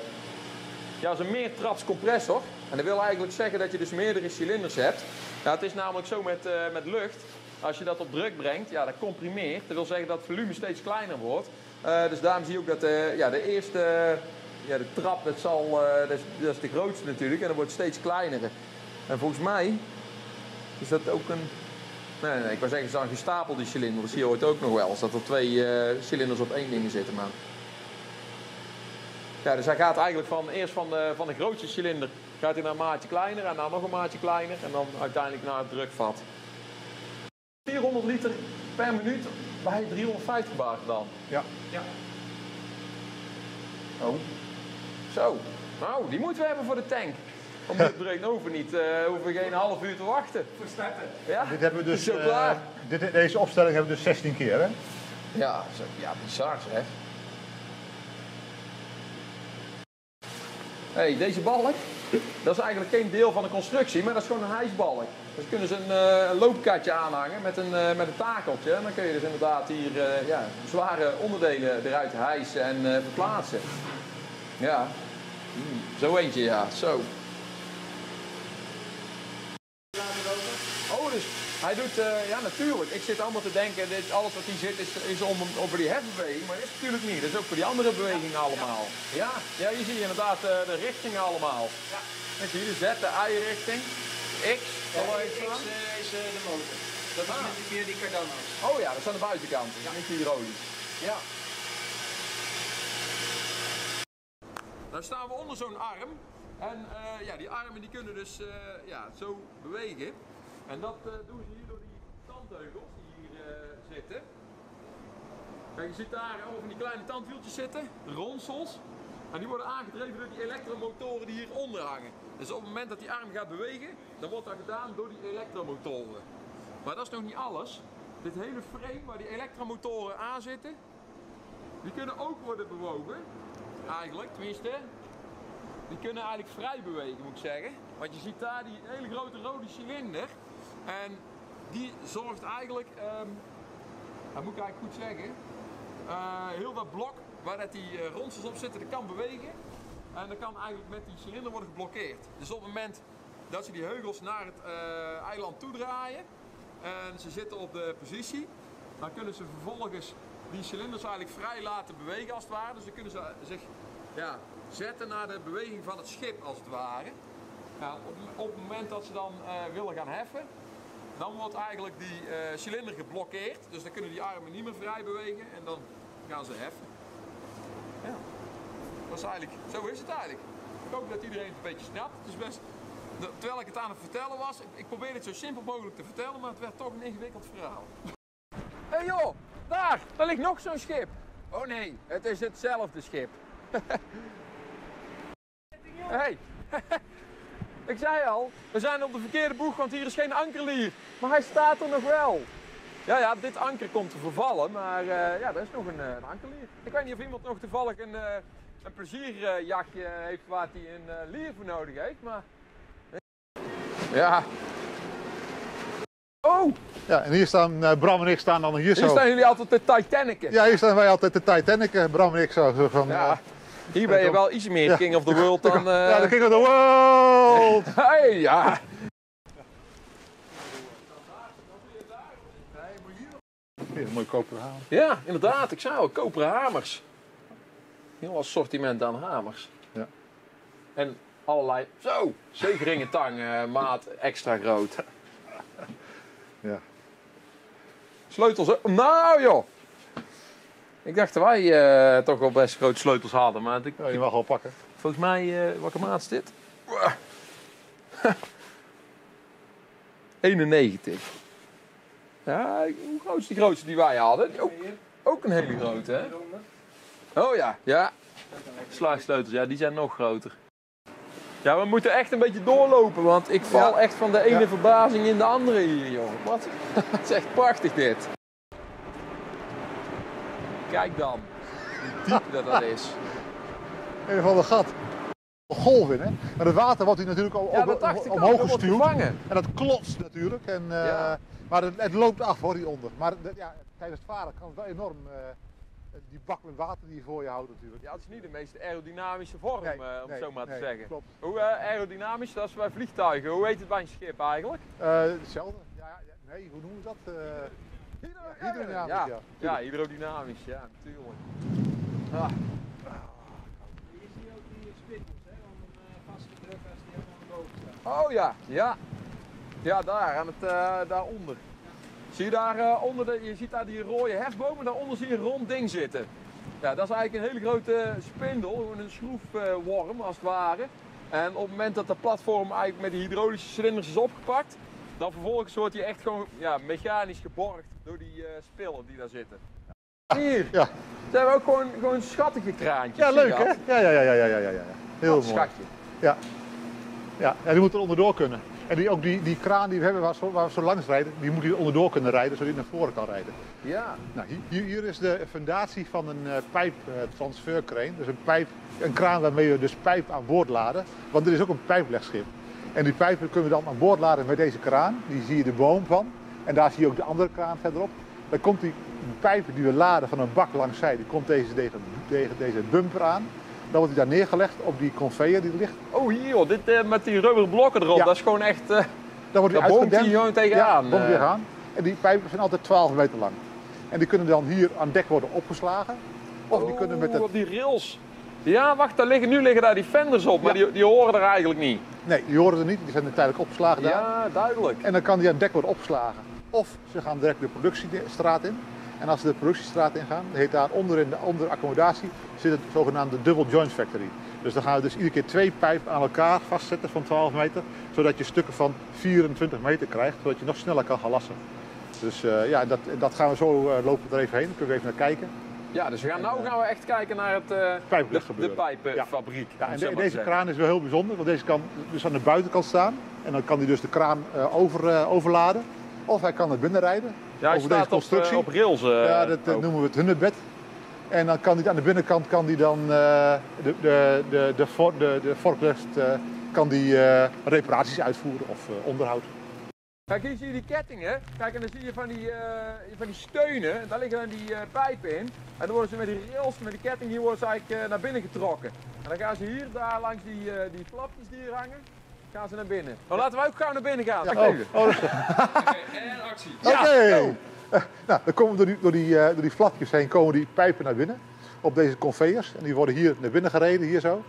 Ja, dat is een meertraps compressor. En dat wil eigenlijk zeggen dat je dus meerdere cilinders hebt. Ja, het is namelijk zo met, eh, met lucht. Als je dat op druk brengt, ja, dat comprimeert. Dat wil zeggen dat het volume steeds kleiner wordt. Eh, dus daarom zie je ook dat de, ja, de eerste ja, de trap, dat, zal, eh, dat, is, de grootste natuurlijk. En dat wordt steeds kleiner. En volgens mij is dat ook een... Nee, nee, ik wou zeggen, het is een gestapelde cilinder. Dat zie je ooit ook nog wel. Als dat er twee eh, cilinders op één ding zitten. Maar... Ja, dus hij gaat eigenlijk van, eerst van de, van de grootste cilinder gaat hij naar een maatje kleiner en dan nog een maatje kleiner en dan uiteindelijk naar het drukvat. 400 liter per minuut bij 350 bar dan. Ja. Oh. Zo. Nou, die moeten we hebben voor de tank. Om dit breekt over niet, eh hoeven we geen half uur te wachten. Voor starten. Ja, Dit hebben we dus, Zo eh, klaar. dit, deze opstelling hebben we dus 16 keer, hè? Ja, zo, ja bizar zeg. hey, deze balk, dat is eigenlijk geen deel van de constructie, maar dat is gewoon een hijsbalk. Dus kunnen ze een, een loopkatje aanhangen met een, eh, met een takeltje. En dan kun je dus inderdaad hier eh, ja, zware onderdelen eruit hijsen en verplaatsen. Ja, Hmm, zo eentje ja, zo. Oh, dus, Hij doet, eh, ja natuurlijk. Ik zit allemaal te denken, dit, alles wat hier zit is, is om, over die hefbeweging, maar dat is natuurlijk niet. Dat is ook voor die andere bewegingen allemaal. Ja, ja hier zie je inderdaad eh, de richtingen allemaal. Ja. Zie je de Z, de Y-richting, X, er even staan. is de motor. Dat is met die, die Cardano's. Oh ja, dat zijn de buitenkanten, niet hydraulisch. Ja. Dan staan we onder zo'n arm. En eh, ja, die armen die kunnen dus eh, ja, zo bewegen. En dat eh, doen ze hier door die tandheugels die hier eh, zitten. Kijk, je ziet daar allemaal van die kleine tandwieltjes zitten, ronsels. En die worden aangedreven door die elektromotoren die hieronder hangen. Dus op het moment dat die arm gaat bewegen, dan wordt dat gedaan door die elektromotoren. Maar dat is nog niet alles. Dit hele frame waar die elektromotoren aan zitten, die kunnen ook worden bewogen. Eigenlijk, tenminste. Die kunnen eigenlijk vrij bewegen, moet ik zeggen. Want je ziet daar die hele grote rode cilinder. En die zorgt eigenlijk, ehm, dat moet ik eigenlijk goed zeggen, eh, heel dat blok waar dat die uh, ronsels op zitten, kan bewegen. En dat kan eigenlijk met die cilinder worden geblokkeerd. Dus op het moment dat ze die heugels naar het eh, eiland toedraaien en ze zitten op de positie, dan kunnen ze vervolgens die cilinders eigenlijk vrij laten bewegen als het ware. Dus dan kunnen ze zich ja, zetten naar de beweging van het schip als het ware. Ja, op, het moment dat ze dan eh, willen gaan heffen, dan wordt eigenlijk die eh, cilinder geblokkeerd. Dus dan kunnen die armen niet meer vrij bewegen en dan gaan ze heffen. Ja. Dat is eigenlijk, zo is het eigenlijk. Ik hoop dat iedereen het een beetje snapt. Het is best, terwijl ik het aan het vertellen was, ik, probeerde het zo simpel mogelijk te vertellen, maar het werd toch een ingewikkeld verhaal. Hé hey joh, daar, daar ligt nog zo'n schip. Oh nee, het is hetzelfde schip. [laughs] Hé, hey. Ik zei al, we zijn op de verkeerde boeg, want hier is geen ankerlier. Maar hij staat er nog wel. Ja, ja, dit anker komt te vervallen, maar eh, ja, dat is nog een, eh, een ankerlier. Ik weet niet of iemand nog toevallig een, eh, een plezierjakje heeft waar hij een eh, lier voor nodig heeft, maar... Ja. Oh, Ja, en hier staan eh, Bram en ik staan dan hier hier zo. staan jullie altijd te Titanicen. Ja, hier staan wij altijd de Titanic. eh, Bram en ik zo, zo van... Ja, eh, hier ben je wel iets meer Ja. king of the world dan... eh ja, dan gingen we de world! [laughs] Hey, ja. Hier, een mooi koperen haan. ja, inderdaad. Ik al, koperen hamers. Heel assortiment aan hamers. Ja. En allerlei... Zo, zeven tang, eh, maat extra groot. Ja. Sleutels, hè? nou joh. Ik dacht dat wij eh, toch wel best grote sleutels hadden, maar ik, Ja, je mag wel pakken. volgens mij, eh welke maat is dit? [laughs] 91. Ja, hoe groot is die grootste die wij hadden? Ook, ook een hele grote, hè? Oh ja, ja. Slagsleutels, ja, die zijn nog groter. Ja, we moeten echt een beetje doorlopen, want ik val Ja. echt van de ene Ja. verbazing in de andere hier, jongen. Wat? [laughs] Het is echt prachtig, dit. Kijk dan, hoe diep dat, dat is. Van de gat. Een golf in, hè? Maar het water wordt hier natuurlijk al Ja, omhoog gestuurd. En dat klotst natuurlijk. En, eh, Ja. Maar het, het loopt af hoor, hieronder. Maar ja, tijdens het varen kan het wel enorm. eh, die bak met water die je voor je houdt natuurlijk. Ja, het is niet de meest aerodynamische vorm, Nee, eh, om nee, het zo maar te zeggen. Klopt. Hoe aerodynamisch, dat is bij vliegtuigen. Hoe heet het bij een schip eigenlijk? Hetzelfde. Ja, ja, nee, hoe noemen we dat? Eh, hydrodynamisch, ja. ja. Ja, hydrodynamisch, ja, natuurlijk. Ah. Hier zie je ook die spittels, hè, om hem eh, vast te drukken als die helemaal boven staat. Oh ja, ja. Ja, daar, aan het, eh, daaronder. Zie je daar eh, onder, de, je ziet daar die rode hefboom en daaronder zie je een rond ding zitten. Ja, dat is eigenlijk een hele grote spindel, een schroefworm als het ware. En op het moment dat de platform eigenlijk met die hydraulische cilinders is opgepakt, dan vervolgens wordt hij echt gewoon ja, mechanisch geborgd door die eh spillen die daar zitten. Hier, Ja. ze hebben ook gewoon, gewoon schattige kraantjes. Ja, leuk hè? Ja, ja, ja, ja, ja, ja, ja. Heel Wat mooi. Schatje. Ja. Ja, ja, die moet er onderdoor kunnen. En die, ook die, die kraan die we hebben waar, we zo langs rijden, die moet hier onderdoor kunnen rijden, zodat hij naar voren kan rijden. Ja. Nou, hier- hier, is de fundatie van een eh pijptransfercrane. Dus een, pijp, een kraan waarmee we dus pijp aan boord laden. Want er is ook een pijplegschip. En die pijpen kunnen we dan aan boord laden met deze kraan. Die zie je de boom van. En daar zie je ook de andere kraan verderop. Dan komt die pijp die we laden van een bak langs zij, die komt deze, tegen, tegen deze bumper aan. Dan wordt die daar neergelegd op die conveyor die er ligt. Oh hier joh, dit eh, met die rubberen blokken erop, Ja. dat is gewoon echt... eh, dan wordt hij bonkt hij uitgedempt. gewoon tegenaan, Ja, bonkt eh. tegenaan. En die pijpen zijn altijd 12 meter lang. En die kunnen dan hier aan dek worden opgeslagen. Of die kunnen met het... op die rails. Ja, wacht, daar liggen, nu liggen daar die fenders op, maar Ja. die, die horen er eigenlijk niet. Nee, die horen er niet. Die zijn er tijdelijk opgeslagen daar. Ja, duidelijk. En dan kan die aan dek worden opgeslagen. Of ze gaan direct de productiestraat in. En als ze de productiestraat ingaan, heet daar onder in de onder accommodatie zit het zogenaamde double joint factory. Dus dan gaan we dus iedere keer twee pijpen aan elkaar vastzetten van 12 meter, zodat je stukken van 24 meter krijgt, zodat je nog sneller kan gaan lassen. Dus eh, ja, dat, dat gaan we zo eh, lopen er even heen. Dan kunnen we even naar kijken. Ja, dus we gaan, nou gaan we echt kijken naar het, eh, de, de pijpenfabriek. Ja, en deze kraan is wel heel bijzonder, want deze kan dus aan de buitenkant staan. En dan kan hij dus de kraan eh, over, eh, overladen. Of hij kan naar binnen rijden. Ja, hij over deze staat op, constructie. eh, op rails. eh, Ja, dat eh, ook. noemen we het hunebed. En dan kan hij aan de binnenkant kan die dan eh, de, de, de, de, de, de forklift eh, kan die, eh, reparaties uitvoeren of eh, onderhoud. Kijk, hier zie je die kettingen. Kijk, en dan zie je van die, eh, van die steunen. Daar liggen dan die eh, pijpen in. En dan worden ze met die rails, met die ketting, hier worden ze eigenlijk eh, naar binnen getrokken. En dan gaan ze hier, daar langs die, eh, die flapjes die hier hangen, gaan ze naar binnen. Nou, laten wij ook gauw naar binnen gaan. Wacht oh, oh, En actie. Oké! Nou, dan komen we door die, door, die, eh, door die flapjes heen komen die pijpen naar binnen. Op deze conveyors. En die worden hier naar binnen gereden, hier zo.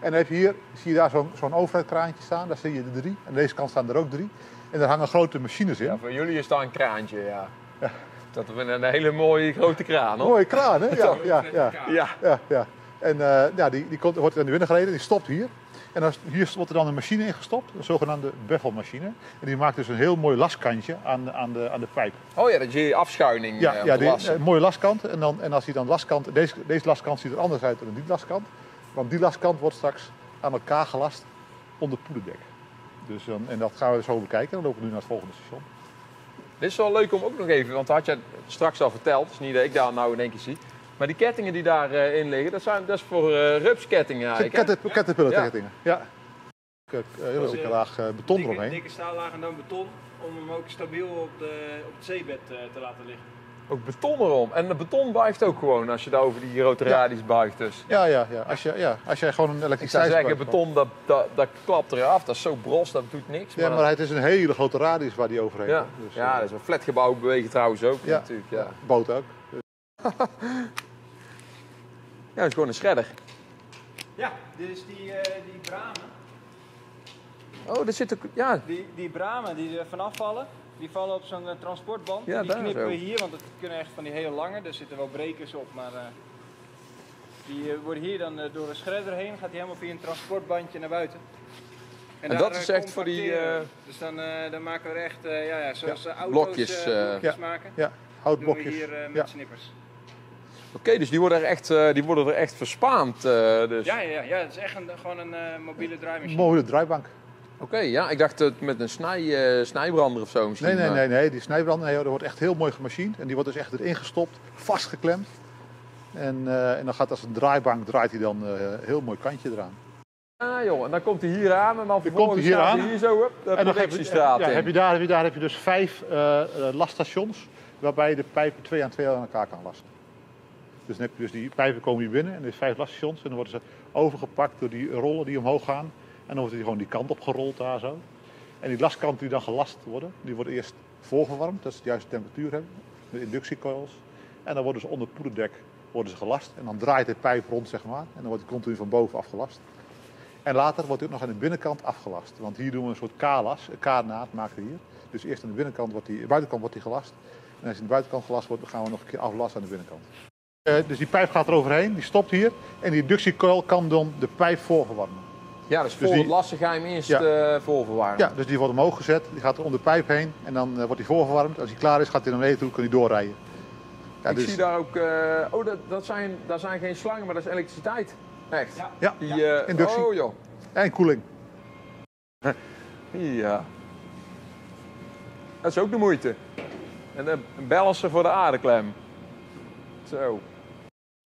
En dan heb je hier, zie je daar zo'n zo'n overheidkraantje staan. Daar zie je er drie. En aan deze kant staan er ook drie. En daar hangen grote machines in. Ja, voor jullie is dat een kraantje, ja. Dat is een hele mooie grote kraan, hoor. Mooie kraan, hè? Ja, ja, ja. Ja. Ja, ja. En eh, ja, die, die komt, wordt naar binnen gereden, die stopt hier. En dan, hier wordt er dan een machine in gestopt, een zogenaamde beffelmachine. En die maakt dus een heel mooi laskantje aan, de- aan, de, aan de pijp. Oh ja, dat je afschuining Ja, eh, ja die, een mooie laskant. En, dan, en als die dan laskant, deze, deze laskant ziet er anders uit dan die laskant. Want die laskant wordt straks aan elkaar gelast onder poederdek. Dus dan, en dat gaan we zo bekijken. Dan lopen we nu naar het volgende station. Dit is wel leuk om ook nog even, want dat had je straks al verteld. Het is niet dat ik daar nou in één keer zie. Maar die kettingen die daarin in liggen, dat, zijn, dat is voor eh rupskettingen eigenlijk. hè? Caterpillar caterpillar Ja. kettingen. Ja. Kijk, eh, heel dikke laag eh, beton dikke, eromheen. dikke staallagen dan beton om hem ook stabiel op, de, op het zeebed eh, te laten liggen. Ook beton erom. En de beton buigt ook gewoon als je daar over die grote Ja. radies buigt. Dus. Ja, ja, ja. Als, je, ja. als jij gewoon een Ik zou elektriciteit... zeggen, beton dat, dat, dat klapt eraf. Dat is zo bros, dat doet niks. Ja, maar het is een hele grote radius waar die overheen ja. komt. Dus, ja, eh, dat is een flatgebouw bewegen trouwens ook Ja. natuurlijk. Ja. boot ook. [laughs] ja, dat is gewoon een shredder. Ja, dit is die, eh, die bramen. Oh, er zit ook... Ja, Die, die bramen die er vanaf vallen, die vallen op zo'n eh, transportband. Ja, die knippen zo. we hier, want het kunnen echt van die hele lange. Er zitten wel brekers op, maar eh, die eh, worden hier dan door een shredder heen. Gaat die helemaal via een transportbandje naar buiten. En dat is echt voor die, eh, Dus dan, eh, dan maken we er echt, eh, ja, ja, zoals eh, auto's blokjes, blokjes Ja. maken. Ja, Doen we houtblokjes. hier met ja. snippers. oké, dus die worden er echt, eh, die worden er echt verspaand. eh, dus. Ja, ja, ja, ja, het is echt een, gewoon een eh, mobiele draaimachine. Mooie draaibank. Oké, ja, ik dacht het met een snij, eh, snijbrander of zo misschien. Nee, nee, maar- nee, nee. Die snijbrand, nee, wordt echt heel mooi gemachined. En die wordt dus echt erin gestopt, vastgeklemd. En, eh, en dan gaat als een draaibank, draait hij dan eh, een heel mooi kantje eraan. Ah joh, en dan komt hij hier aan en dan vervolgens komt hij hier aan. hij hier zo op de En dan heb je, ja, heb je daar, heb je daar heb je dus vijf eh, eh, laststations waarbij je de pijpen twee aan twee aan elkaar kan lasten. Dus dan heb je dus die pijpen komen hier binnen en er is vijf laststations en dan worden ze overgepakt door die rollen die omhoog gaan. En dan wordt die gewoon die kant op gerold daar zo. En die lastkanten die dan gelast worden, die worden eerst voorgewarmd, dat ze de juiste temperatuur hebben, met inductiecoils. En dan worden ze onder het poederdek worden ze gelast. En dan draait de pijp rond, zeg maar. En dan wordt die continu van boven afgelast. En later wordt ook nog aan de binnenkant afgelast. Want hier doen we een soort K-las, een K-naad maken we hier. Dus eerst aan de binnenkant wordt die, de buitenkant wordt die gelast. En als die aan de buitenkant gelast wordt, dan gaan we nog een keer aflassen aan de binnenkant. Eh, dus die pijp gaat er overheen, die stopt hier. En die inductiecoil kan dan de pijp voorverwarmen. Ja, dus voor Dus die- het lassen ga je hem eerst Ja. eh, voorverwarmen. Ja, dus die wordt omhoog gezet, die gaat er onder de pijp heen. En dan eh, wordt die voorverwarmd. Als die klaar is, gaat hij naar beneden toe, kan hij doorrijden. Ja, ik dus- zie daar ook, eh, oh dat, dat zijn, dat zijn geen slangen, maar dat is elektriciteit. Echt. Ja. Ja, Die, eh, Inductie. Oh joh. en koeling. Ja. Dat is ook de moeite. En een balancer voor de aardeklem. Zo.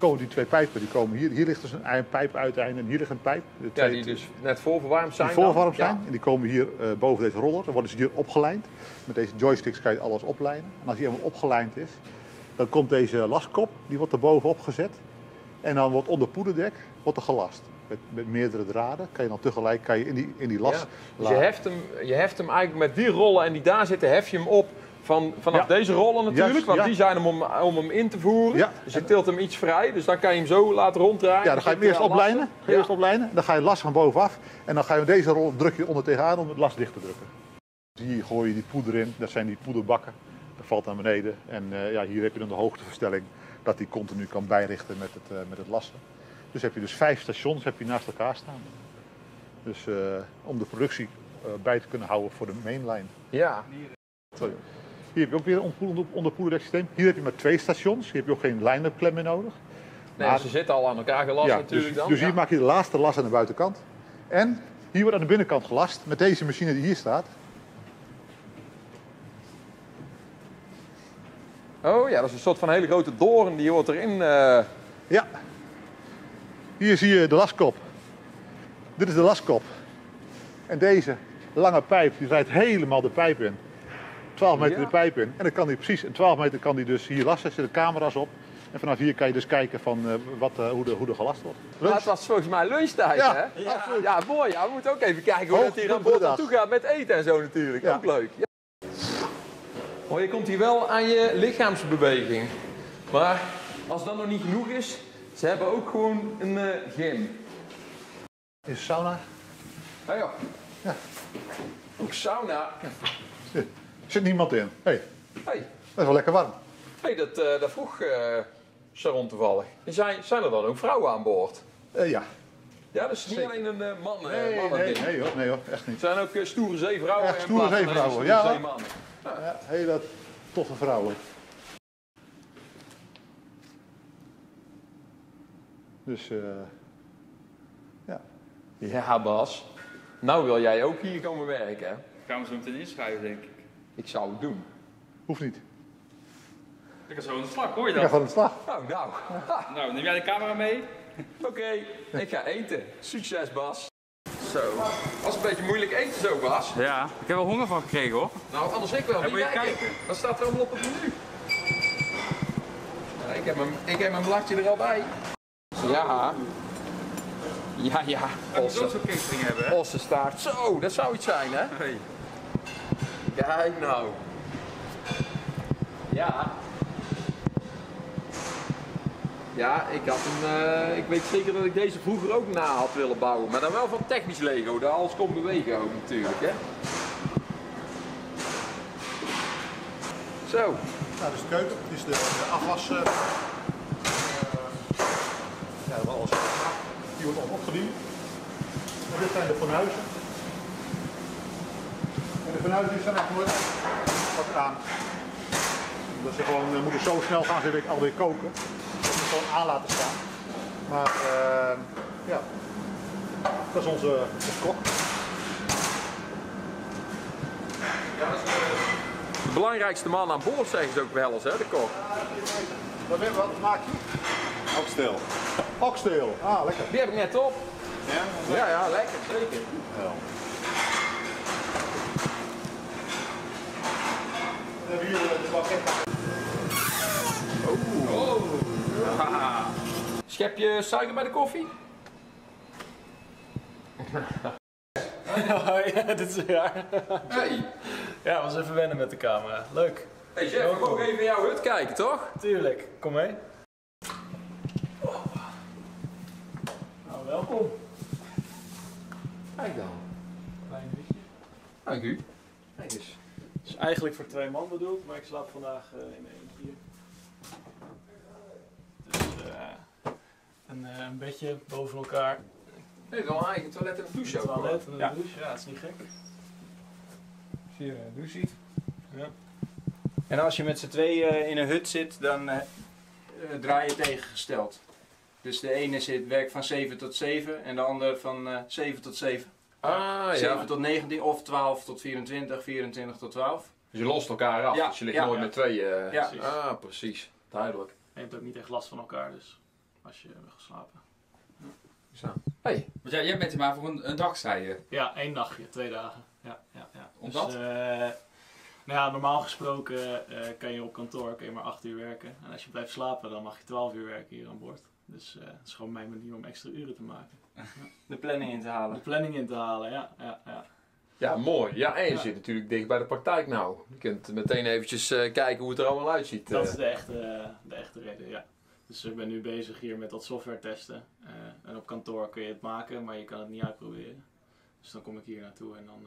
Komen die twee pijpen, die komen hier. Hier ligt dus een, pijp uiteinde en hier ligt een pijp. De Ja, twee- die dus net voorverwarmd zijn. die voorverwarmd Ja. zijn. En die komen hier eh, boven deze roller. Dan worden ze hier opgelijnd. Met deze joysticks kan je alles oplijnen. En als die helemaal opgelijnd is, dan komt deze lastkop, die wordt er bovenop gezet. En dan wordt onder poederdek wordt er gelast. met, met meerdere draden. Kan je dan tegelijk kan je in, die, in die las Ja. Dus je heft, hem, je heft hem eigenlijk met die rollen en die daar zitten, hef je hem op van, vanaf Ja. deze rollen natuurlijk. Juist, want ja. die zijn hem om, om hem in te voeren. Ja. Dus je tilt hem iets vrij. Dus dan kan je hem zo laten ronddraaien. Ja, dan ga je hem eerst lassen. oplijnen. Ga je Ja. eerst oplijnen. Dan ga je las van bovenaf. En dan ga je deze rol druk je onder tegenaan om het las dicht te drukken. Dus hier gooi je die poeder in. Dat zijn die poederbakken. Dat valt naar beneden. En eh, ja, hier heb je dan de hoogteverstelling. Dat die continu kan bijrichten met het, eh, met het lassen. Dus heb je dus vijf stations heb je naast elkaar staan. Dus eh, om de productie eh, bij te kunnen houden voor de mainline. Ja. Sorry. Hier heb je ook weer een onderpoeder- onderpoederdeksysteem. Hier heb je maar twee stations. Hier heb je ook geen line-up klem meer nodig. Nee, Maar- ze zitten al aan elkaar gelast Ja, natuurlijk dus, dan. dus hier Ja. maak je de laatste las aan de buitenkant. En hier wordt aan de binnenkant gelast met deze machine die hier staat. Oh ja, dat is een soort van hele grote doorn die hoort erin. eh, Ja. Hier zie je de laskop. Dit is de laskop. En deze lange pijp die rijdt helemaal de pijp in. 12 meter Ja. de pijp in. En dan kan hij precies, in 12 meter kan hij dus hier lassen. Er zitten camera's op. En vanaf hier kan je dus kijken van, eh, wat, eh, hoe, de, hoe er gelast wordt. Maar het was volgens mij lunchtijd, Ja, hè? Ja, ja, mooi. Ja, we moeten ook even kijken hoe dat Hoogtepunt hier aan de boord aan dag. toe gaat met eten en zo natuurlijk. Ja. Ook leuk. Ja. Oh, je komt hier wel aan je lichaamsbeweging. Maar als dat nog niet genoeg is, ze hebben ook gewoon een eh, gym. Is sauna. Joh. Ja. Ook sauna. Er zit niemand in. Hé, hey, Hé, dat is wel lekker warm. hey, dat, eh, dat vroeg eh Sharon toevallig. Zijn, zijn er dan ook vrouwen aan boord? Eh, ja. Ja, dus niet Zeker. alleen een man, Nee, mannen nee, nee hoor, nee hoor, echt niet. Het zijn ook stoere zeevrouwen. Echt stoere zeevrouwen, stoere ja. zeemannen. Ja, hele toffe vrouwen. Dus eh, ja. Ja, Bas. Nou wil jij ook hier komen werken, hè? Gaan we zo meteen inschrijven, denk ik. Ik zou het doen. hoeft niet. Ik ga zo aan de slag, hoor je Ik ga dat? van de slag. Nou, nou. [laughs] Nou, neem jij de camera mee? [laughs] Oké, ik ga eten. Succes, Bas. Zo. Was een beetje moeilijk eten zo, Bas. Ja, ik heb wel honger van gekregen, hoor. Nou, anders ik wel. Ja, Wie moet je jij? kijken. Wat staat er allemaal op het menu? Ja, ik, heb mijn, ik heb mijn bladje er al bij. Ja. Ja, ja. Hebben, hè? Ossenstaart. Zo, dat zou iets zijn, hè? Hey. Kijk nou. Ja. Ja, ik had een, eh, ik weet zeker dat ik deze vroeger ook na had willen bouwen. Maar dan wel van technisch Lego, dat alles kon bewegen ook natuurlijk, hè. Zo. Nou, dus de keuken. Is de, de afwas. eh, ja, alles. Die wordt allemaal opgediend. En dit zijn de fornuizen. En de fornuizen die zijn echt nooit wat aan. Dat ze gewoon eh, moeten zo snel gaan ze weer alweer koken. Dat ze gewoon aan laten staan. Maar eh, ja, dat is onze, onze kok. De belangrijkste man aan boord zeggen ze ook wel eens, hè, de kok. Wat, wat maak je? Okstel. Oxtail. Ah, lekker. Die heb ik net op. Ja? Ja, ja, lekker, zeker. Ja. De bakket. Schep je suiker bij de koffie? [laughs] ja, dit is ja. Hey. Ja, was even wennen met de camera. Leuk. Hey Jeff, we mogen even in jouw hut kijken, toch? Tuurlijk. Kom mee. Nou, welkom. Kijk dan. Klein hutje. Dank u. Kijk eens. Het is eigenlijk voor twee man bedoeld, maar ik slaap vandaag eh, in één hier. Dus eh, een, eh, een bedje boven elkaar. Nee, wel een eigen toilet en een douche Een ook. toilet en een Ja. douche. Ja, het is niet gek. Zie je een douche? Ja. En als je met z'n tweeën eh, in een hut zit, dan draai je tegengesteld. Dus de ene zit werkt van 7 tot 7 en de ander van eh 7 tot 7. Ah, 7 ja. tot 19 of 12 tot 24, 24 tot 12. Dus je lost elkaar af, Ja, dus je ligt ja. nooit Ja. met tweeën. Ja. Precies. Ah, precies. Duidelijk. Je hebt ook niet echt last van elkaar, dus als je hebt geslapen. Zo. Hey, Want jij, jij bent er maar voor een, een dag, zei je. Ja, één nachtje, twee dagen. Ja, ja, ja. Omdat? Dus, eh, nou ja, normaal gesproken eh, kan je op kantoor kan je maar acht uur werken. En als je blijft slapen, dan mag je 12 uur werken hier aan boord. Dus eh, het is gewoon mijn manier om extra uren te maken. De planning in te halen. De planning in te halen, ja. ja, ja. Ja, mooi. Ja, en je Ja. zit natuurlijk dicht bij de praktijk nou. Je kunt meteen eventjes eh, kijken hoe het er allemaal uitziet. Dat eh. is de echte, eh, de echte reden, ja. Dus ik ben nu bezig hier met wat software testen. En op kantoor kun je het maken, maar je kan het niet uitproberen. Dus dan kom ik hier naartoe en dan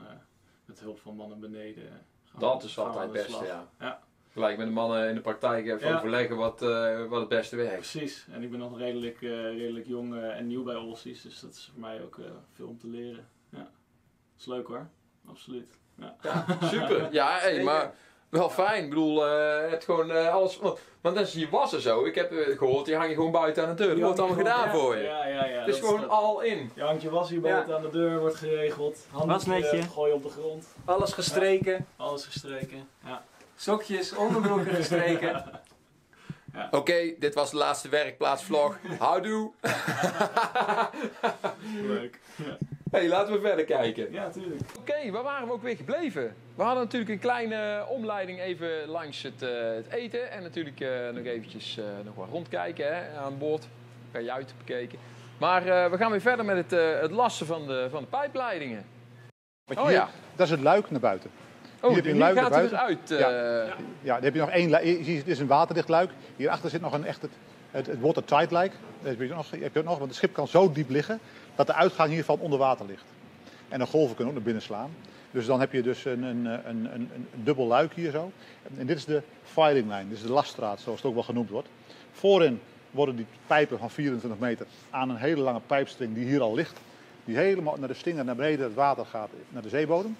met hulp van mannen beneden. gaan Dat is altijd het beste, ja. Ja. Gelijk met de mannen in de praktijk even Ja. overleggen wat, wat het beste werkt. Precies. En ik ben nog redelijk, redelijk jong en nieuw bij Olsies, dus dat is voor mij ook veel om te leren. Ja. Dat is leuk hoor, absoluut. Ja. Ja, [laughs] super. Ja, hey, maar wel fijn. Ik bedoel, eh, het gewoon eh, alles. Want, want dat is je wassen zo. Ik heb eh, gehoord, die hang je gewoon buiten aan de deur. Dat wordt allemaal gedaan Ja, voor je. Ja, ja, ja. het is gewoon al in. Je hangt je was hier buiten aan de deur, wordt geregeld. Handdoekje, Wasnetje. gooi je op de grond. Alles gestreken, Alles gestreken. Ja. sokjes, onderbroeken [laughs] gestreken. Oké, dit was de laatste werkplaatsvlog. [laughs] Houdoe. Leuk. Hey, laten we verder kijken. Ja, tuurlijk. Oké, waar waren we ook weer gebleven? We hadden natuurlijk een kleine omleiding even langs het, eh, het eten. En natuurlijk eh, nog eventjes eh, nog wat rondkijken hè, aan boord. Kajuit bekeken. Maar eh, we gaan weer verder met het, eh, het lassen van de, van de pijpleidingen. Wat je Oh hier- ja. Dat is het luik naar buiten. Oh, heb je een nu luik gaat naar het eruit. eh, Ja, dan heb je nog één luik. Je ziet, Het is een waterdicht luik. Hierachter zit nog een echt het, het, het luik. Dat heb je, nog, heb nog, want het schip kan zo diep liggen dat de uitgang hiervan onder water ligt. En de golven kunnen ook naar binnen slaan. Dus dan heb je dus een, een, een, een, een, een dubbel luik hier zo. En dit is de filing line, dit is de laststraat zoals het ook wel genoemd wordt. Voorin worden die pijpen van 24 meter aan een hele lange pijpstring die hier al ligt. Die helemaal naar de stinger naar beneden het water gaat naar de zeebodem.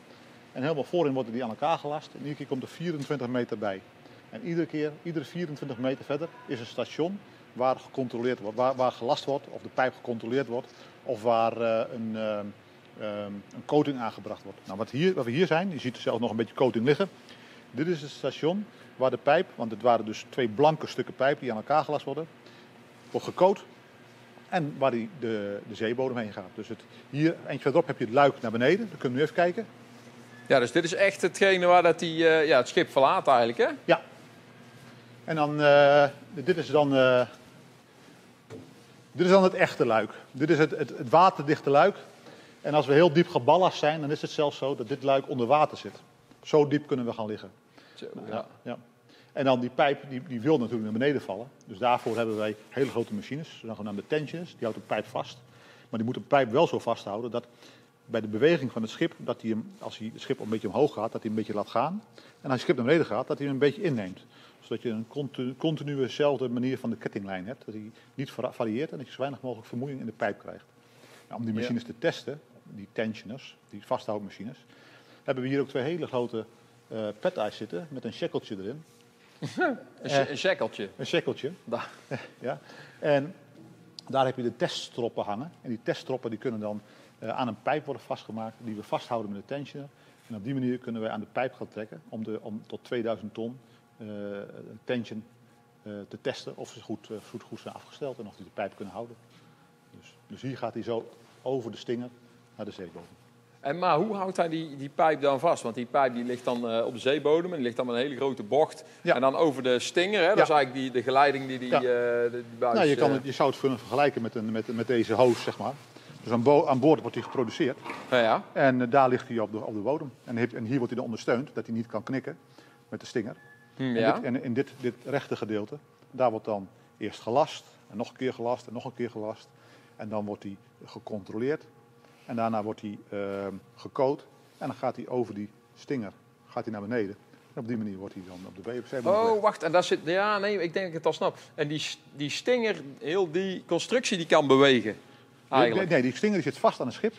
En helemaal voorin worden die aan elkaar gelast. En iedere keer komt er 24 meter bij. En iedere keer, iedere 24 meter verder, is een station waar gecontroleerd wordt. Waar, waar gelast wordt, of de pijp gecontroleerd wordt. Of waar eh, een, ehm, ehm, een coating aangebracht wordt. Nou, wat, hier, wat we hier zijn, je ziet er zelfs nog een beetje coating liggen. Dit is het station waar de pijp, want het waren dus twee blanke stukken pijp die aan elkaar gelast worden, wordt gecoat. En waar die de, de zeebodem heen gaat. Dus het, hier, eentje verderop heb je het luik naar beneden. Dan kunnen we nu even kijken. Ja, dus dit is echt hetgene waar dat die, eh, ja, het schip verlaat eigenlijk, hè? Ja. En dan, eh, dit is dan, eh, dit is dan het echte luik. Dit is het, het, het waterdichte luik. En als we heel diep geballast zijn, dan is het zelfs zo dat dit luik onder water zit. Zo diep kunnen we gaan liggen. Zo, ja. Ja. En dan die pijp, die, die wil natuurlijk naar beneden vallen. Dus daarvoor hebben wij hele grote machines, zogenaamde tensioners. Die houdt de pijp vast. Maar die moet de pijp wel zo vasthouden dat bij de beweging van het schip, dat hij hem, als hij het schip een beetje omhoog gaat, dat hij een beetje laat gaan. En als het schip naar beneden gaat, dat hij hem een beetje inneemt. Zodat je een continu, continuezelfde manier van de kettinglijn hebt. Dat hij niet va- varieert en dat je zo weinig mogelijk vermoeiing in de pijp krijgt. Nou, om die machines te testen, die tensioners, die vasthoudmachines, hebben we hier ook twee hele grote eh pet eyes zitten met een shackeltje erin. [laughs] Een, sh- een shackeltje. Een shackeltje. Daar. [laughs] Ja. En daar heb je de teststroppen hangen. En die teststroppen die kunnen dan eh, aan een pijp worden vastgemaakt, die we vasthouden met een tensioner. En op die manier kunnen wij aan de pijp gaan trekken om, de, om tot 2000 ton eh, tension eh, te testen of ze goed, eh, goed, goed zijn afgesteld en of die de pijp kunnen houden. Dus, dus hier gaat hij zo over de stinger naar de zeebodem. En maar hoe houdt hij die, die pijp dan vast? Want die pijp die ligt dan eh, op de zeebodem en die ligt dan met een hele grote bocht. Ja. En dan over de stinger, hè? dat is eigenlijk die, de geleiding die die, Ja. eh, die buis... Nou, je, kan eh, het, je zou het kunnen vergelijken met, een, met, met deze hoos, zeg maar. Dus aan, bo- aan boord wordt hij geproduceerd. ja. En eh, daar ligt hij op de, op de bodem. En, en hier wordt hij dan ondersteund, dat hij niet kan knikken met de stinger. En, ja. dit, en in dit, dit rechte gedeelte, daar wordt dan eerst gelast, en nog een keer gelast, en nog een keer gelast. En dan wordt hij gecontroleerd. En daarna wordt ehm gecoat. En dan gaat hij over die stinger gaat hij naar beneden. En op die manier wordt hij dan op de BFC Oh, wacht. En daar zit... Ja, nee, ik denk dat ik het al snap. En die, die stinger, heel die constructie, die kan bewegen. Nee, Eigenlijk. nee, die stinger die zit vast aan een schip.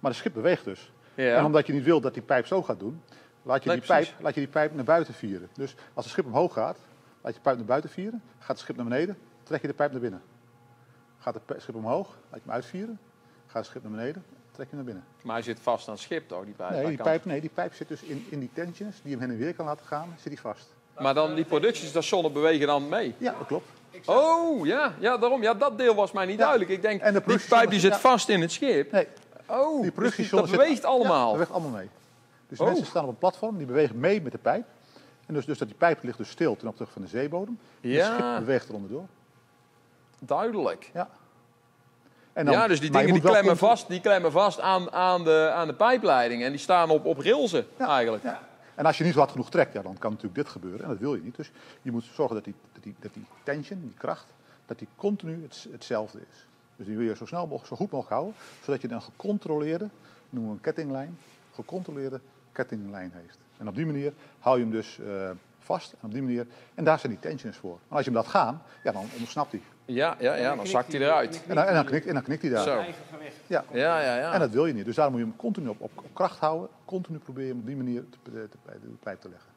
Maar het schip beweegt dus. Ja. En omdat je niet wil dat die pijp zo gaat doen, laat je, Nee, die, pijp, laat je die pijp naar buiten vieren. Dus als het schip omhoog gaat, laat je de pijp naar buiten vieren. Gaat het schip naar beneden, trek je de pijp naar binnen. Gaat het schip omhoog, laat je hem uitvieren. Gaat het schip naar beneden, trek je hem naar binnen. Maar hij zit vast aan het schip, toch? Die pijp. Nee, Hij die pijp, nee, die pijp zit dus in, in die tensions, die hem heen en weer kan laten gaan, zit die vast. Maar dan die productiestationen bewegen dan mee. Ja, dat klopt. Oh, ja. Ja, daarom. Ja, dat deel was mij niet Ja. duidelijk. Ik denk, En de die pijp die zit ja. vast in het schip. Nee, Oh, die dus productiezone dat zit- beweegt Ja, allemaal. dat beweegt allemaal mee. Dus de Oh. mensen staan op een platform, die bewegen mee met de pijp. En dus, dus dat die pijp ligt dus stil ten opzichte van de zeebodem. En Ja. Het schip beweegt er onderdoor. duidelijk. En dan- ja, dus die dingen die klemmen, vast, die klemmen vast aan, aan, de, aan de pijpleiding. En die staan op, op Ja, eigenlijk. ja. En als je niet zo hard genoeg trekt, ja, dan kan natuurlijk dit gebeuren. En dat wil je niet. Dus je moet zorgen dat die, dat die, dat die tension, die kracht, dat die continu het, hetzelfde is. Dus die wil je zo snel mogelijk, zo goed mogelijk houden. Zodat je een gecontroleerde, noemen we een kettinglijn, gecontroleerde kettinglijn heeft. En op die manier hou je hem dus eh, vast. En op die manier, en daar zijn die tensions voor. Maar als je hem laat gaan, ja, dan ontsnapt hij. Ja, ja, ja dan zakt hij eruit. En dan, en dan, knikt, en dan knikt hij daar. Zo. Eigen gewicht. Ja. Ja, ja, ja. En dat wil je niet. Dus daarom moet je hem continu op, op, op kracht houden. Continu proberen hem op die manier te, te, te- de pijp te leggen.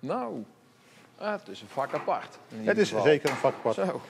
Nou, ah, het is een vak apart. Het is geval. zeker een vak apart. Zo.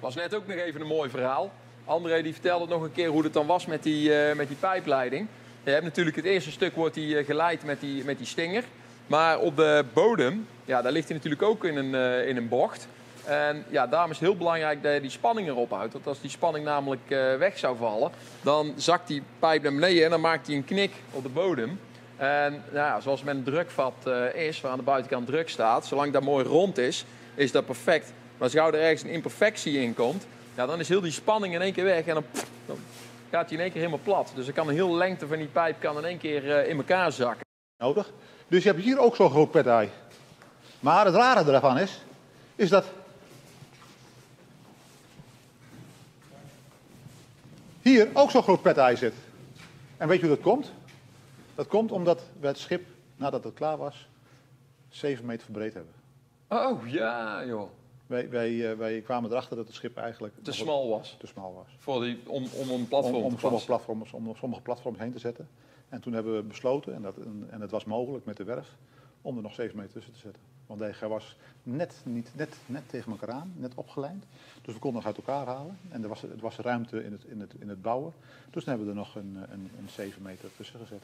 Was net ook nog even een mooi verhaal. André die vertelde nog een keer hoe het dan was met die, eh, met die pijpleiding. Je hebt natuurlijk het eerste stuk wordt die, eh, geleid met die, met die stinger. Maar op de bodem, ja, daar ligt hij natuurlijk ook in een, eh, in een bocht. En ja, daarom is het heel belangrijk dat je die spanning erop houdt. Want als die spanning namelijk eh, weg zou vallen, dan zakt die pijp naar beneden en dan maakt hij een knik op de bodem. En ja, zoals het met een drukvat eh, is, waar aan de buitenkant druk staat, zolang dat mooi rond is, is dat perfect. Maar als er ergens een imperfectie in komt, ja, dan is heel die spanning in één keer weg en dan gaat hij in één keer helemaal plat. Dus dan kan een heel lengte van die pijp kan in één keer eh, in elkaar zakken. nodig. Dus je hebt hier ook zo'n groot pet-ei. Maar het rare ervan is, is dat hier ook zo'n groot pet-ei zit. En weet je hoe dat komt? Dat komt omdat we het schip, nadat het klaar was, 7 meter verbreed hebben. Oh ja, joh. Wij, wij, eh, wij kwamen erachter dat het schip eigenlijk Te smal was. te smal was. Voor die, om, om een platform om, te sommige platforms, om sommige platforms heen te zetten. En toen hebben we besloten, en, dat, en, en het was mogelijk met de werf, om er nog 7 meter tussen te zetten. Want hij was net, niet, net, net tegen elkaar aan, net opgelijnd. Dus we konden nog uit elkaar halen. En er was, het was ruimte in het, in, het, in het bouwen. Dus toen hebben we er nog een, een, een 7 meter tussen gezet.